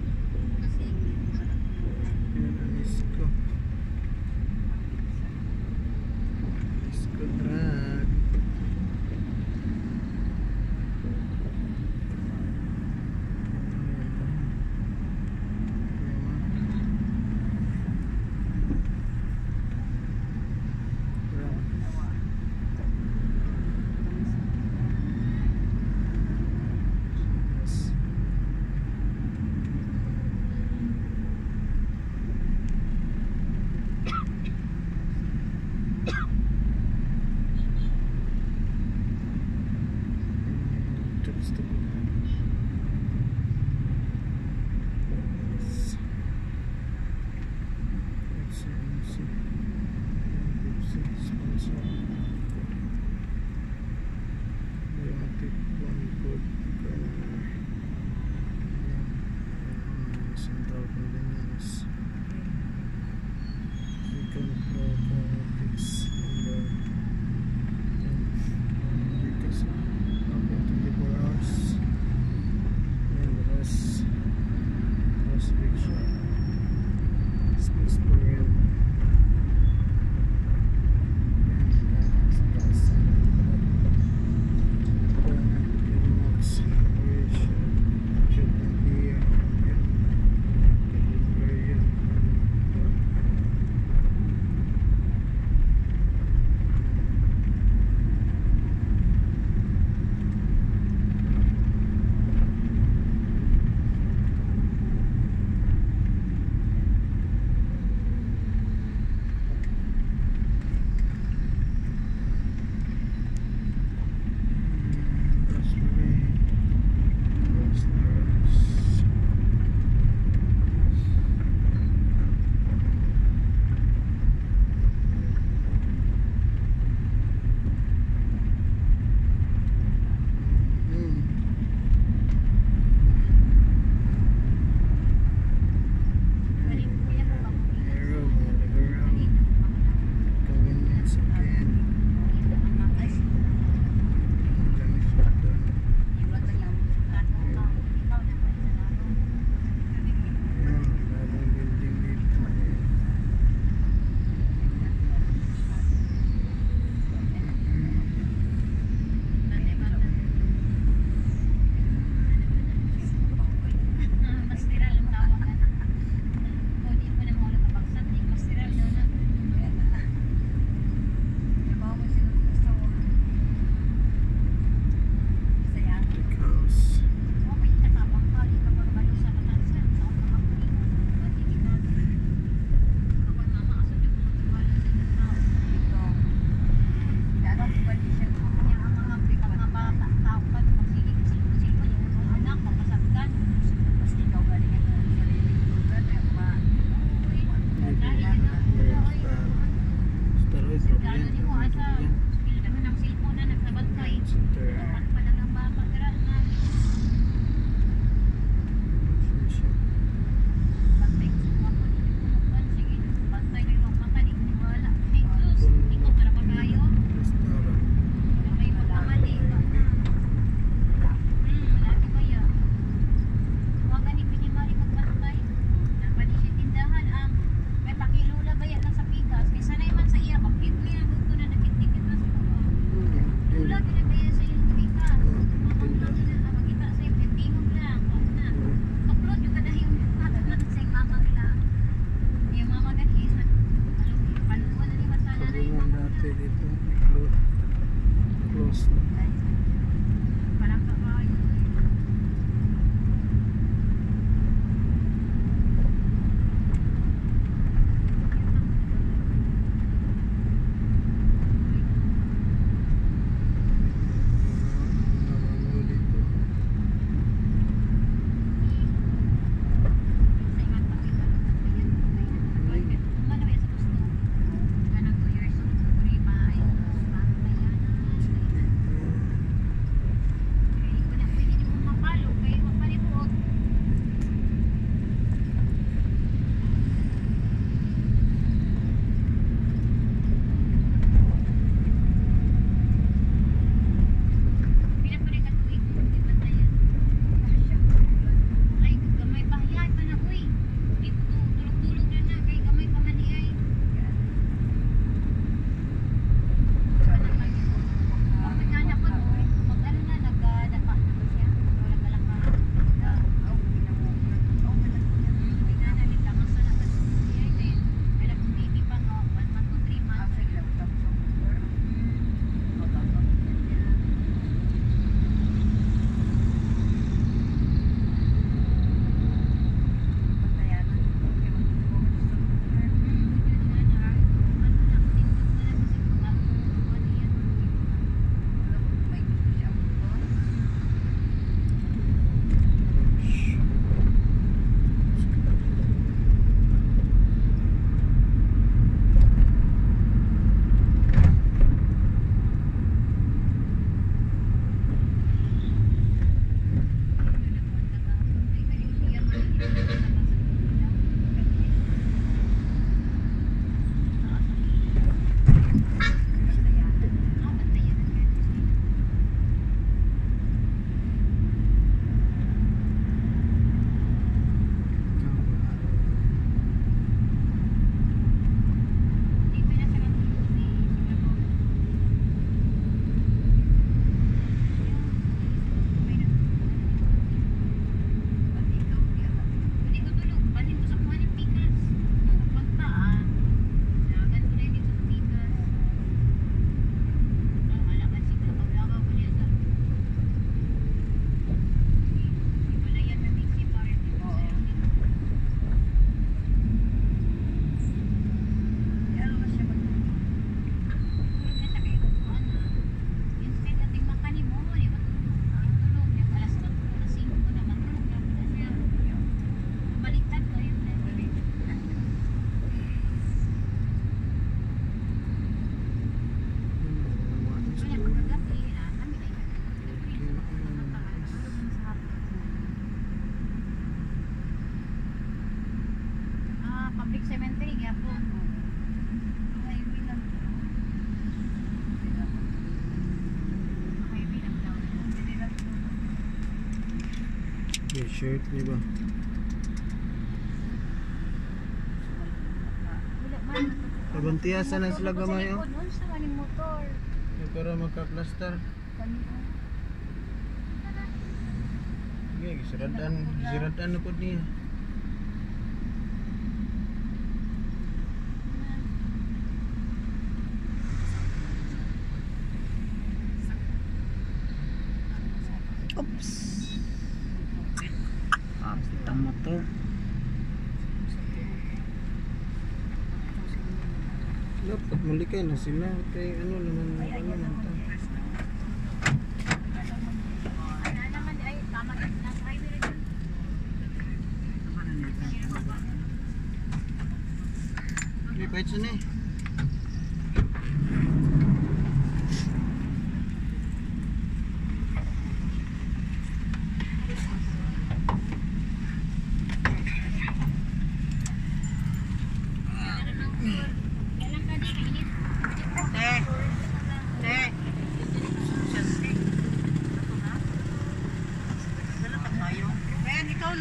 Close. shirt niya ba? Kabuntiyasan na sila gamay oh. Sa kaning motor. Nagkara magka-plaster. Okay, siradan, siradan na po niya. akin na sila kay ano naman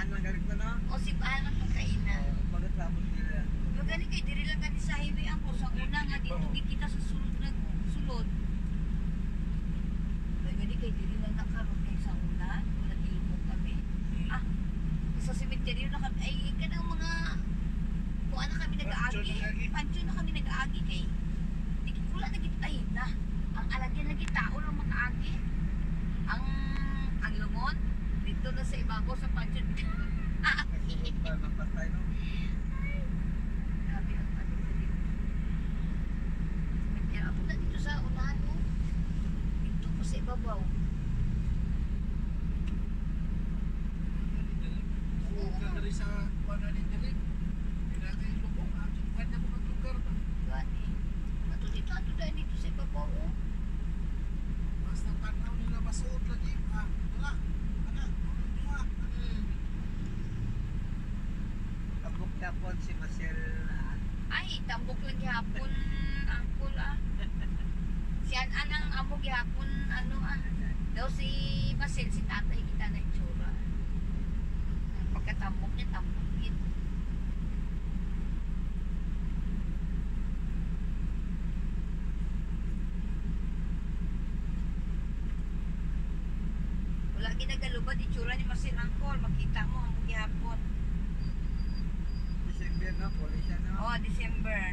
Saan ang galit na oh, no? O si Paan ang pagkainan. Bagat labot nila. Magaling kay diri lang kani sa hiwi ang sa una nga dito gikita sa sulod na sulod. ginagalubad itsura ni Marcel Angkol. Makita mo ang gihapon. December na, poli siya na. Oh, December.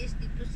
destituição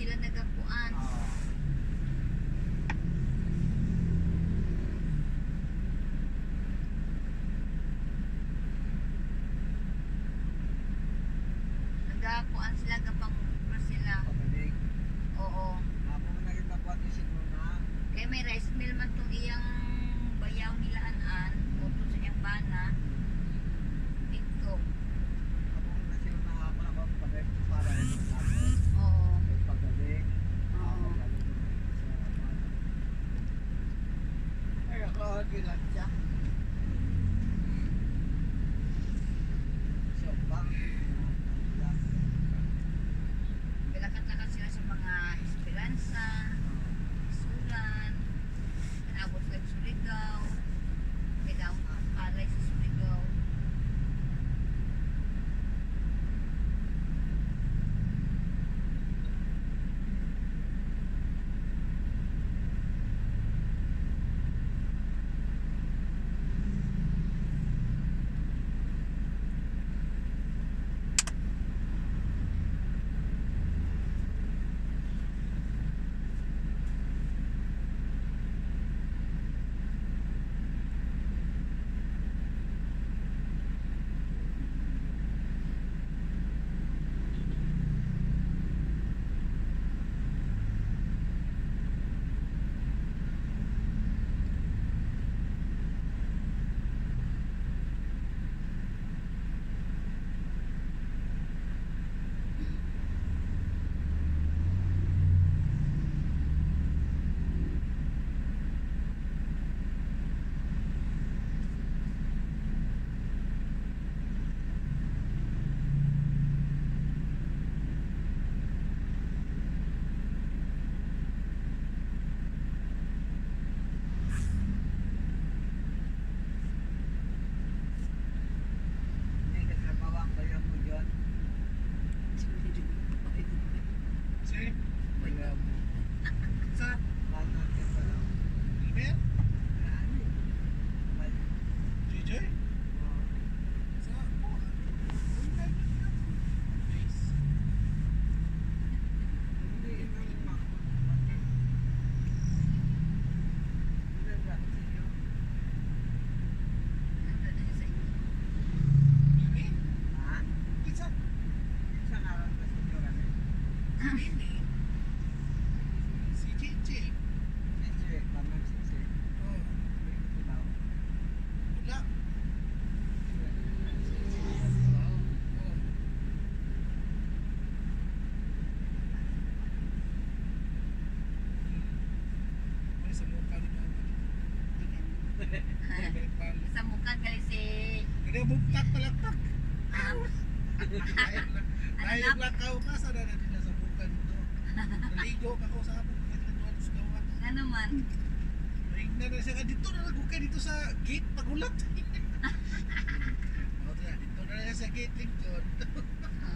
Dahil lakaw ka sa dana nila sa bukan to. Naligo ka ko sa apong kinatuan sa gawan. nga naman. Naignan na siya ka dito na nagukay dito sa gate pagulat. O diya, dito na siya sa gate lingkod.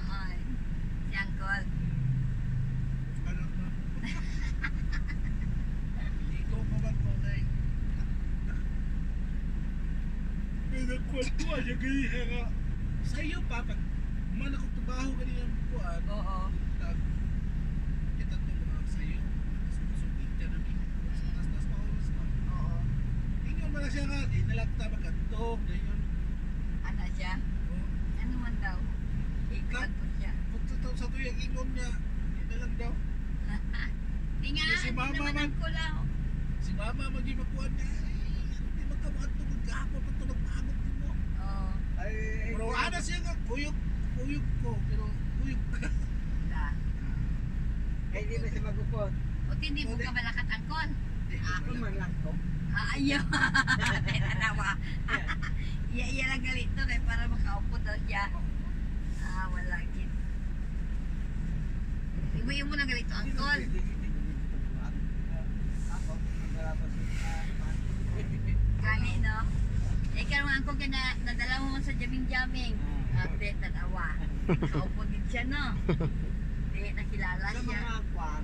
Ay, si Uncle. Ano ba? Ligo pa ba ko siya kaya nga. Sa iyo pa, pag man ako trabaho kanina ang buwan, Oo. tag kita to mga sa iyo. Sumit ka na dito. Tas-tas pa oras pa. Oo. Ingon man na siya nga, di nalagta magkantog, na yun. Ano siya? Oh. Ano man daw? Ikaw po siya. Punta to sa tuyang ingon niya, di na lang daw. Di nga, Si hindi Mama naman man. ang kulaw. Si mama magi makuan niya, ay, di magkabuhat to magkahapon pa to nagpagot din mo. Oo. Ay, pero ana siya nga, kuyog, kuyog ko, pero kuyog ka. Da. Kaya di na siya magupot. O hindi mo ka malakat angkol. Ako man lang to. Ah, ayaw. Tinanawa. iya, iya lang galit to kaya para makaupo daw siya. Ah, wala kid. Iba mo na galit to, angkol. Ako, nagarapas Kani, no? Eh, kaya mga angkol ka na, nadala mo sa jaming-jaming. Ah, de, tanawa. Kaupo din siya, no? Di, nakilala Sa siya. mga kwan,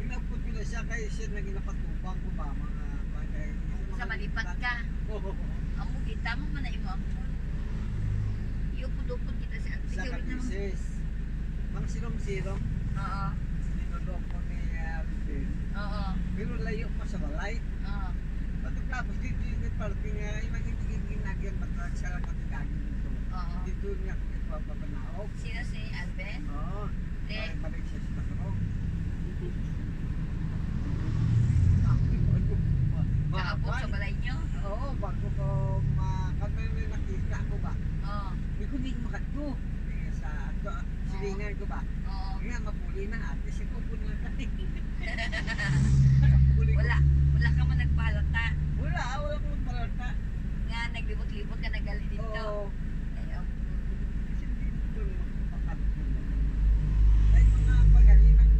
pinapot ko na siya kaya siya naging napatubang ko ba mga Sa malipat ka. Oo. Amo kita mo man na imo. Sa Sa kapisis. Mga silong-silong. Oo. Sinulong ko ni uh, Bill. Oo. Pero layo pa sa balay. Oo. Pagkatapos dito yung parking nga, yung magiging ginagyan matag siya lang katigagin dito. Oo. Dito niya ako nagpapapanaog. Sino si Alben? Oo. Ay, balik siya sa takro. Kaabot sa balay nyo? Oo, bago ko makano may nakita ko ba? Oo. Hindi ko hindi makadto. Sa ato, silingan ko ba? Oo. Kaya mapuli na ate si ko po na. Wala. Wala ka man nagpalata. Wala, wala ko malata. Nga, naglibot-libot ka nagali dito. Oo. Ayaw. Kasi dito. Ay, mga pagaling ng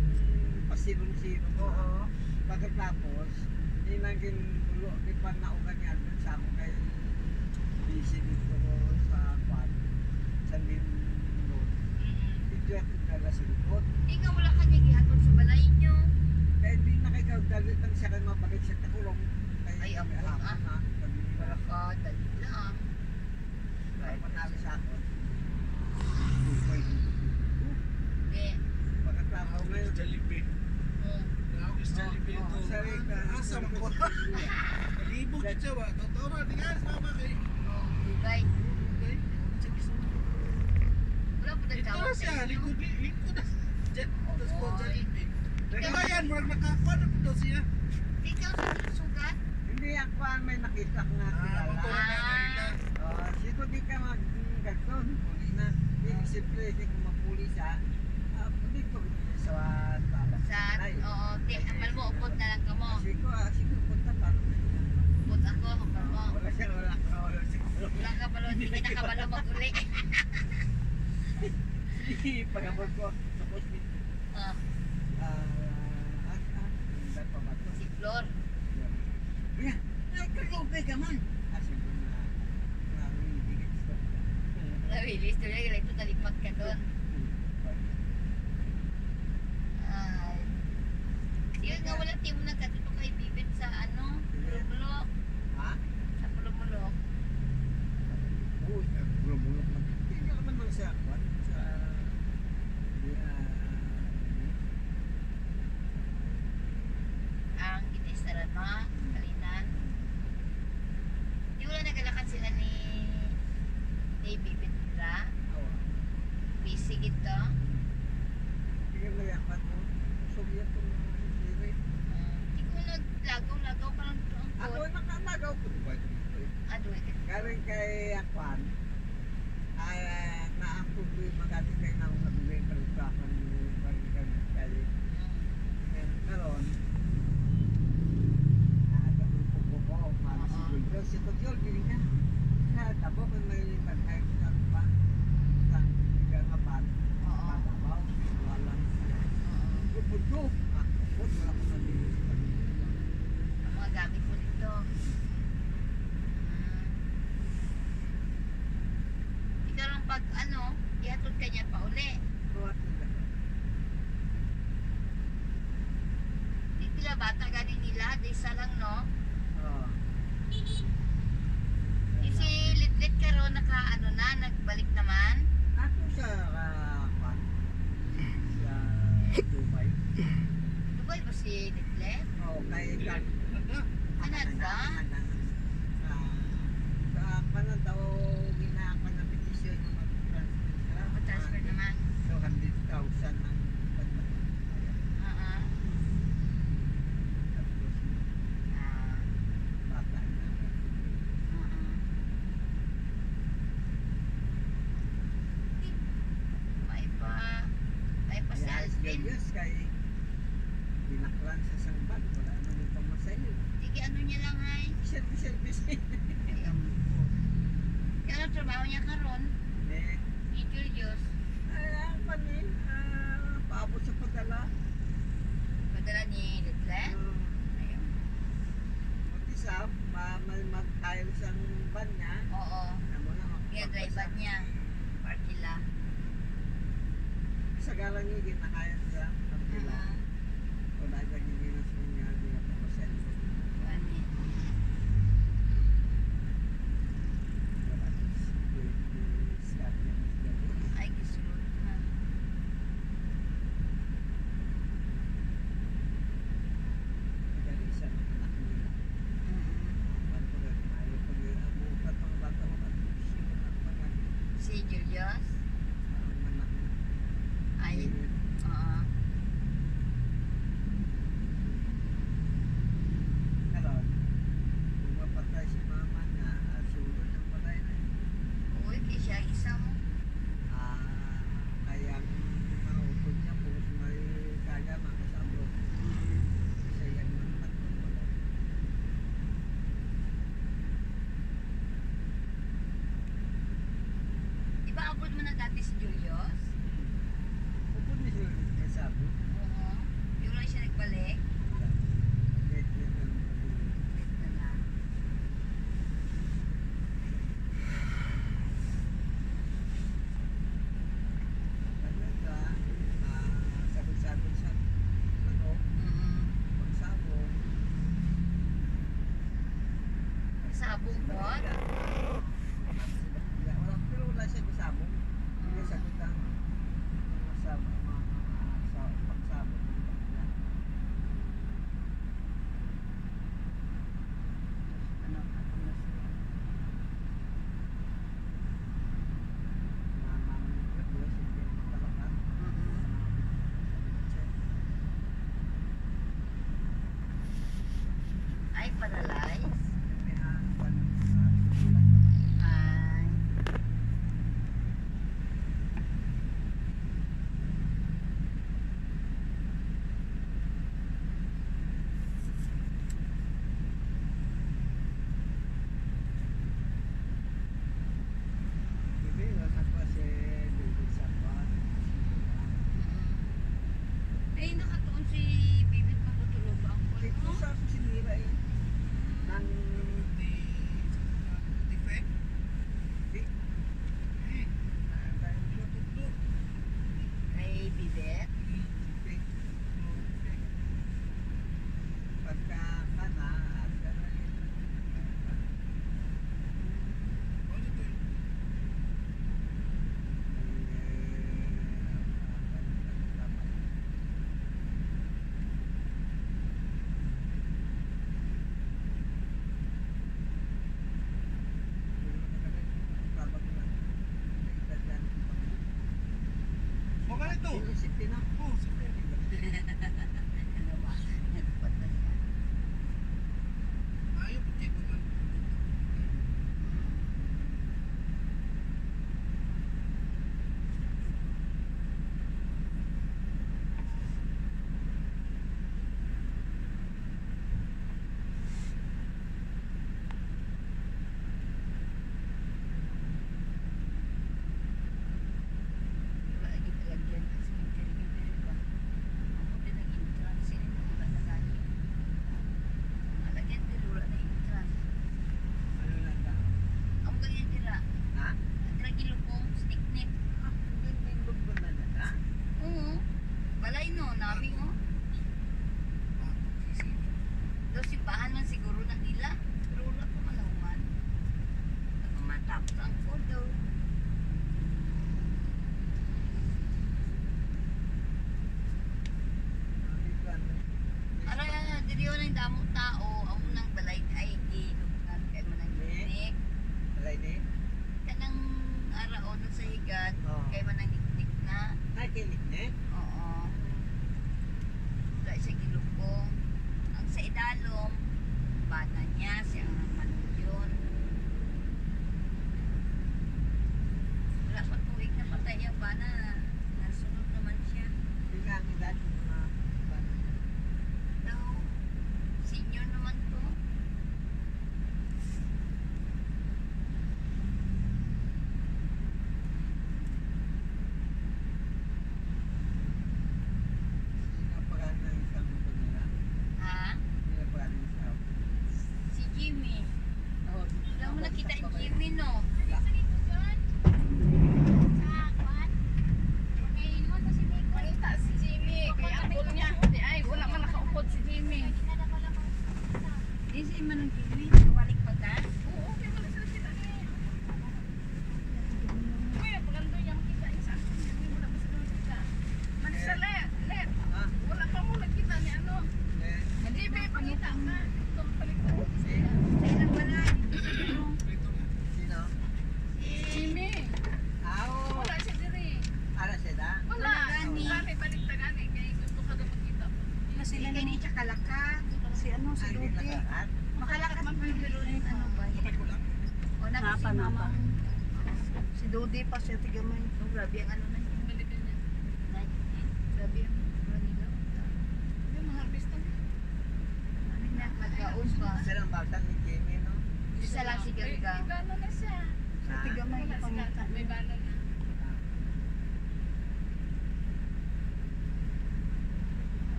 pasilong-silong. Oo. Pagkatapos, hindi naging ulo, di pa naugan doon sa ako kay busy dito sa kwan, sa main road. Mm-mm. Dito ako dala sa likod. Ikaw wala ka niya gihatod sa balay nyo. Kaya hindi na kayo dalit ang siya kayo mabalik sa takulong. Ay, apo, alam ah. Wala ka, dali abot mo Isipin na.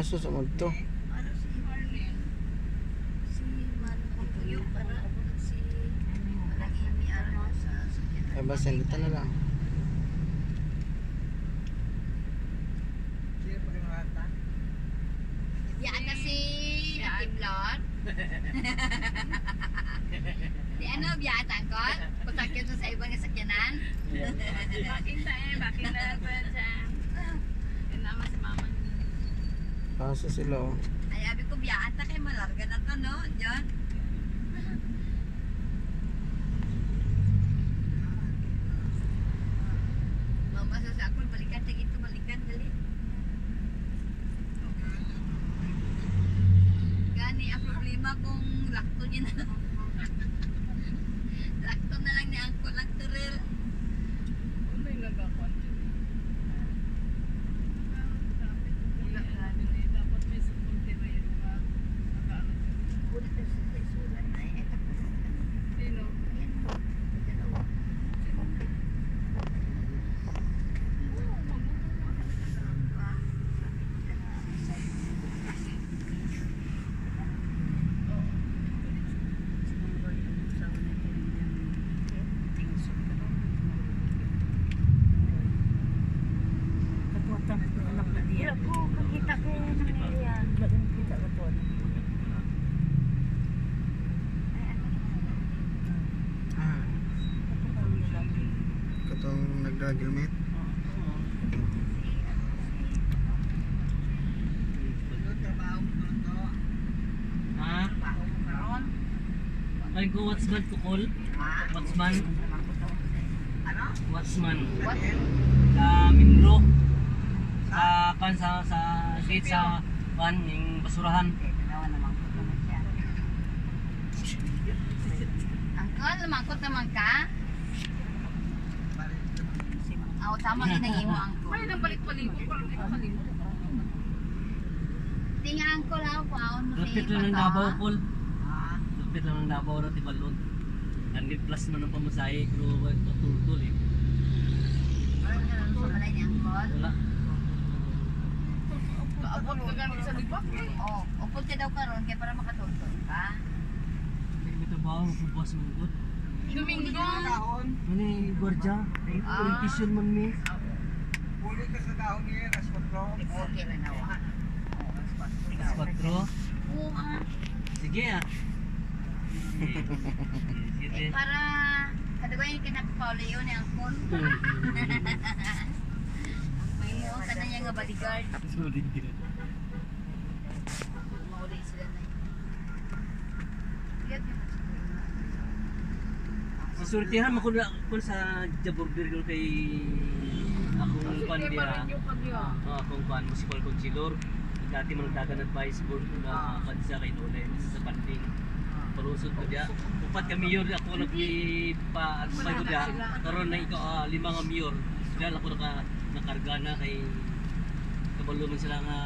aso sa magto. Ay ba, sandita na lang. helmet? Ha? Ay, go what's man to call? What's man? Ano? What's man? What? Uh, Minro. Sa, kan sa, sa, sa, sa, kan, yung basurahan. class naman ng pamasahe, pero patutol eh. Parang nga, wala niya ang call? Wala. Sa libak eh. Oo, ka daw karon kaya para makatutol ka. Hindi ko trabaho, magbubukas ng ugot. Domingo! Ano yung gwardya? Ah. Orientation man mi. Ah, Ulit ka sa dahon niya, alas 4. Okay na, Alas 4. Alas 4? Oo. Ah. Sige ah. Para kadagay ka na Paulo yun ang phone. May mo ka na niya nga bodyguard. Din. Mauli sila na. Yun. Susultihan mo kung sa Jaburger ko kay akong pan dia. Ah, akong pan municipal consilor. Dati man nagdagan advice board na kansa kay Nolay sa panding. Palusot ko dia. Upat ka mayor ako nagpi pa ko dia. Karon na ikaw ah, lima nga mayor. Dahil ako naka nakarga na kay kabalo man sila nga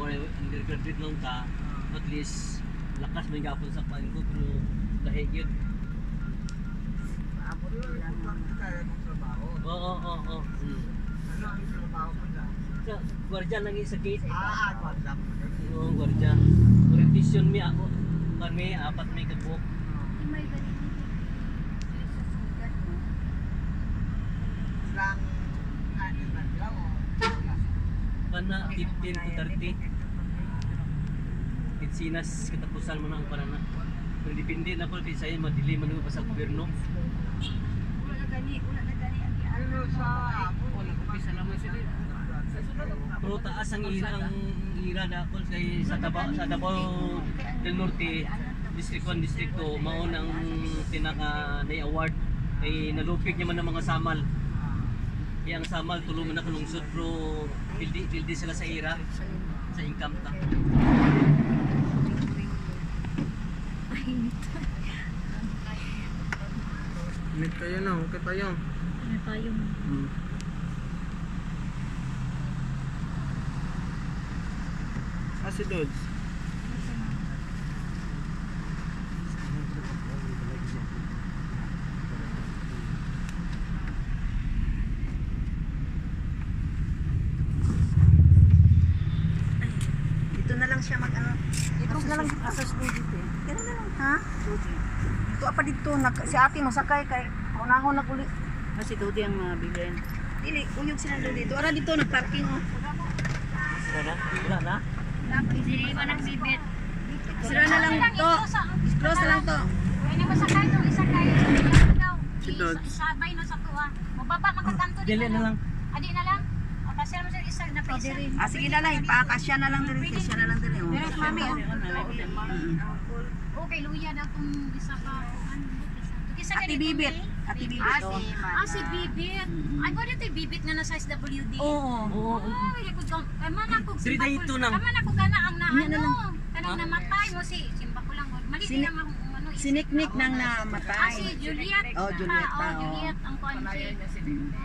wala undergraduate lang ta. At least lakas man gapon sa pan ko pero lahi trabaho. Oo, oo, oo. Hmm. Ano ang trabaho mo dyan? Gwardiya lang sa gate. Ah, agwad lang. Oo, gwardiya. Orientation mi ako. Kami, apat may kabuk. May. Sa. Lang, ano na lang, o. Kana 15 to 30. Kitsinas katapusan mo na ang parana. Pero depende na po kay sa'yo madili man pa sa gobyerno. Wala na gani, wala na gani Ano sa? Wala ko pisa naman sila. Sa. Pero taas ang ira ang ira na ako kay sa Davao sa Davao del Norte District 1 District 2 mao nang pinaka na award ay nalupig niya man ang mga samal. Kaya ang samal tulungan na lungsod pero pildi pildi sila sa ira sa income ta. Meet kayo na, okay pa yun. Ano tayo? Hmm. Si. Dito na lang siya mag ano. Dito na lang asas ko dito eh. Na lang. Ha? Dito apa dito nag si ate masakay kay unahon na uli. Kasi Dodi ang mabilin. Dili, uyog sila dito. Ara dito nag-parking oh. Wala na? Wala na? Hindi ba nagbibit? Sira na lang to. Close na lang to. Pwede mo sakay to, isa kayo. Isabay no sa tuwa. Mababa makakanto Dili na lang. Adi na lang. O kasi mo sa isa na pisa. Ah sige na lang, ipaakasya na lang diri, kasya na lang diri. Pero mami. Okay, luya na tong isa pa. Ano, Ate Bibit. Ate Bibit. Ah, oh. si, ah, si Bibit. Ay, pwede ito Bibit nga na sa SWD. Oo. Oo. Ay, ako ko. Ay, man ako. Siri na ito nang. Kaman ako kana ang na Yan na lang. ano. Kanang Ha? namatay mo si simba ko lang. Mali din naman ano. Siniknik nang Ah, namatay. si Juliet. Oh, Juliet pa. Oh, oh. Juliet ang niya.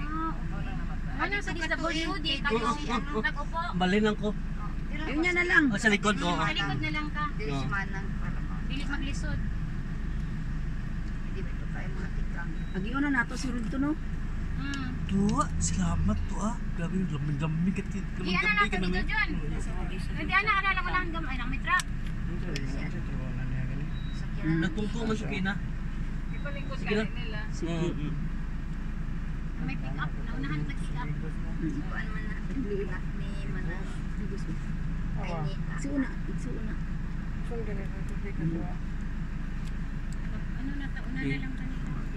Ah, okay. Ano sa SWD kayo si ano nag-upo. Balin lang ko. Yun yan na lang. O sa likod ko. Sa likod na lang ka. Oo. Dili maglisod. Agiuna nato si Rudto no. Mm. Tuwa, salamat to ah. Grabe yung lamig-lamig at Di ana na to dito John. Hindi ana ana lang lang gam ay nang may truck. Nagtungko man siya kina. Ipalingkod Sige ka nila. Oo. May pick up. Naunahan nag pick up. Kuan man na. Ni mana. Ay ni. Si una, si una. Ano na ta una na lang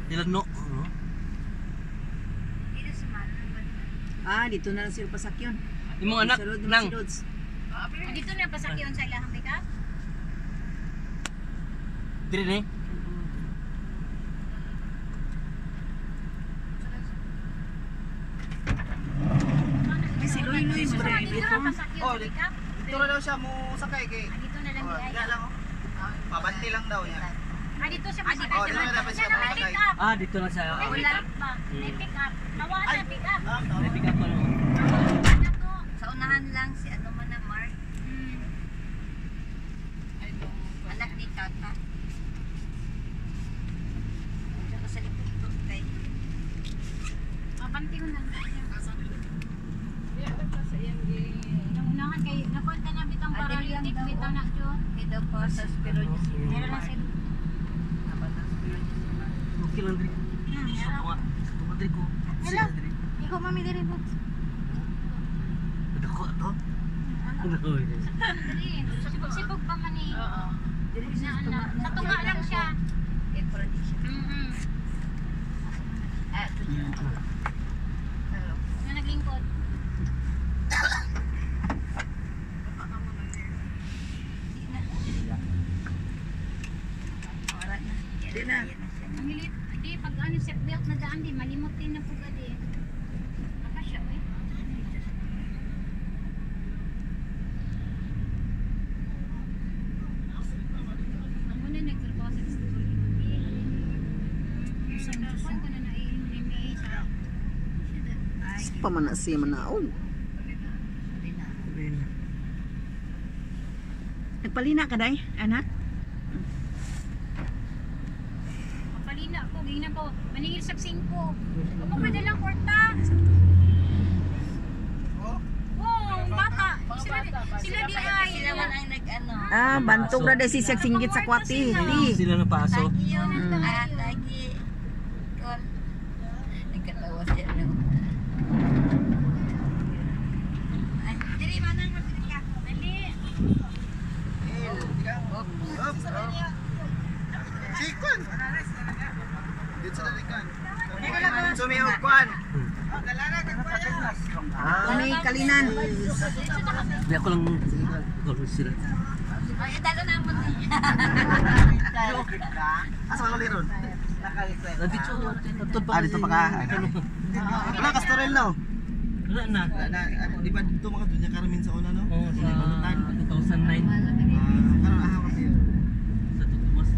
kanila. Ilan no? Ano? Dito sa mana. Ah, dito na lang sila pasakyon. Yung mga anak, Sa Rod- nang. Rods. Ah, Dito na pasakyon sa ilahang pick up. Dire eh. Ay, si Loy Loy rin. Dito Oh. Dito na daw siya mo sakay kay. Ah, Dito na lang Oh, lang oh. Pabanti lang daw niya. Ah, dito siya. Oh, dito na may pick up. Ah, dito na siya. May pick up ba? May pick up. Nawa sa pick up. Ah, May pick up pa. Ano to? Sa unahan lang si ano man na Mark. Anak ni Tata. Tsaka sa likod to kay. Mabanti ko na lang. Sa Yung unahan kay nakuha ka na bitang Ah, lang paralytic daw, bitaw na. Kay daw po sa spiro niya Meron lang si Naban ang spiro niya si Mark. Okay lang diri. Sa tunga. Sa tunga diri ko. Sila diri. Ikaw mami diri po. Dako to. Ano yun? Dali. Sibog-sibog pa man eh. Oo. Diri Na, na, sa tunga lang siya. Eh, parang di siya. Mm-mm. Ah, ito dyan. Hello. Na naglingkod. Wala na. Yan na. Yan na siya. Ang hilit. Di, pag ano, seatbelt na daan di, malimot din na po gadi. Baka siya eh. Ang muna nagtrabaho sa school. Sa kuwan ko na nai-MBA sa Pa man na siya manaon. Nagpalina ka day, anak? Kapalina ko, gina ko, maningil sa 5. Kung mo pwede lang kwarta. Oh, bata. Sila, di ay. Sila man ang nag-ano. Ah, bantog na day si siya singgit sa kwati. Di. Sila na paso. Mm. Ah, lagi. Kon. Nagkatawa siya. No? Ay, dili manang magdiri ka. Dali. Sikon. Dito sa dalikan. Sumiog kwan. Kami kalinan. Di ako lang. Ako sila. Ay, dalo na mo ni. Asa ka liron? Nandito. Ah, dito pa ka. Wala ka storel no? Wala na. Na, di ba dito mga dunya karamin sa una no? Oo, sa 2009. Karon aha ka kayo. Sa Tutumas.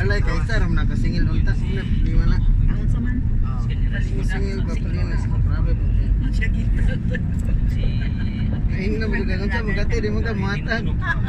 Alay kay sir, nakasingil unta sila di mana. Ang saman. Singil ba palinas grabe po. Ay na mo ka unsa mo gati di mo ka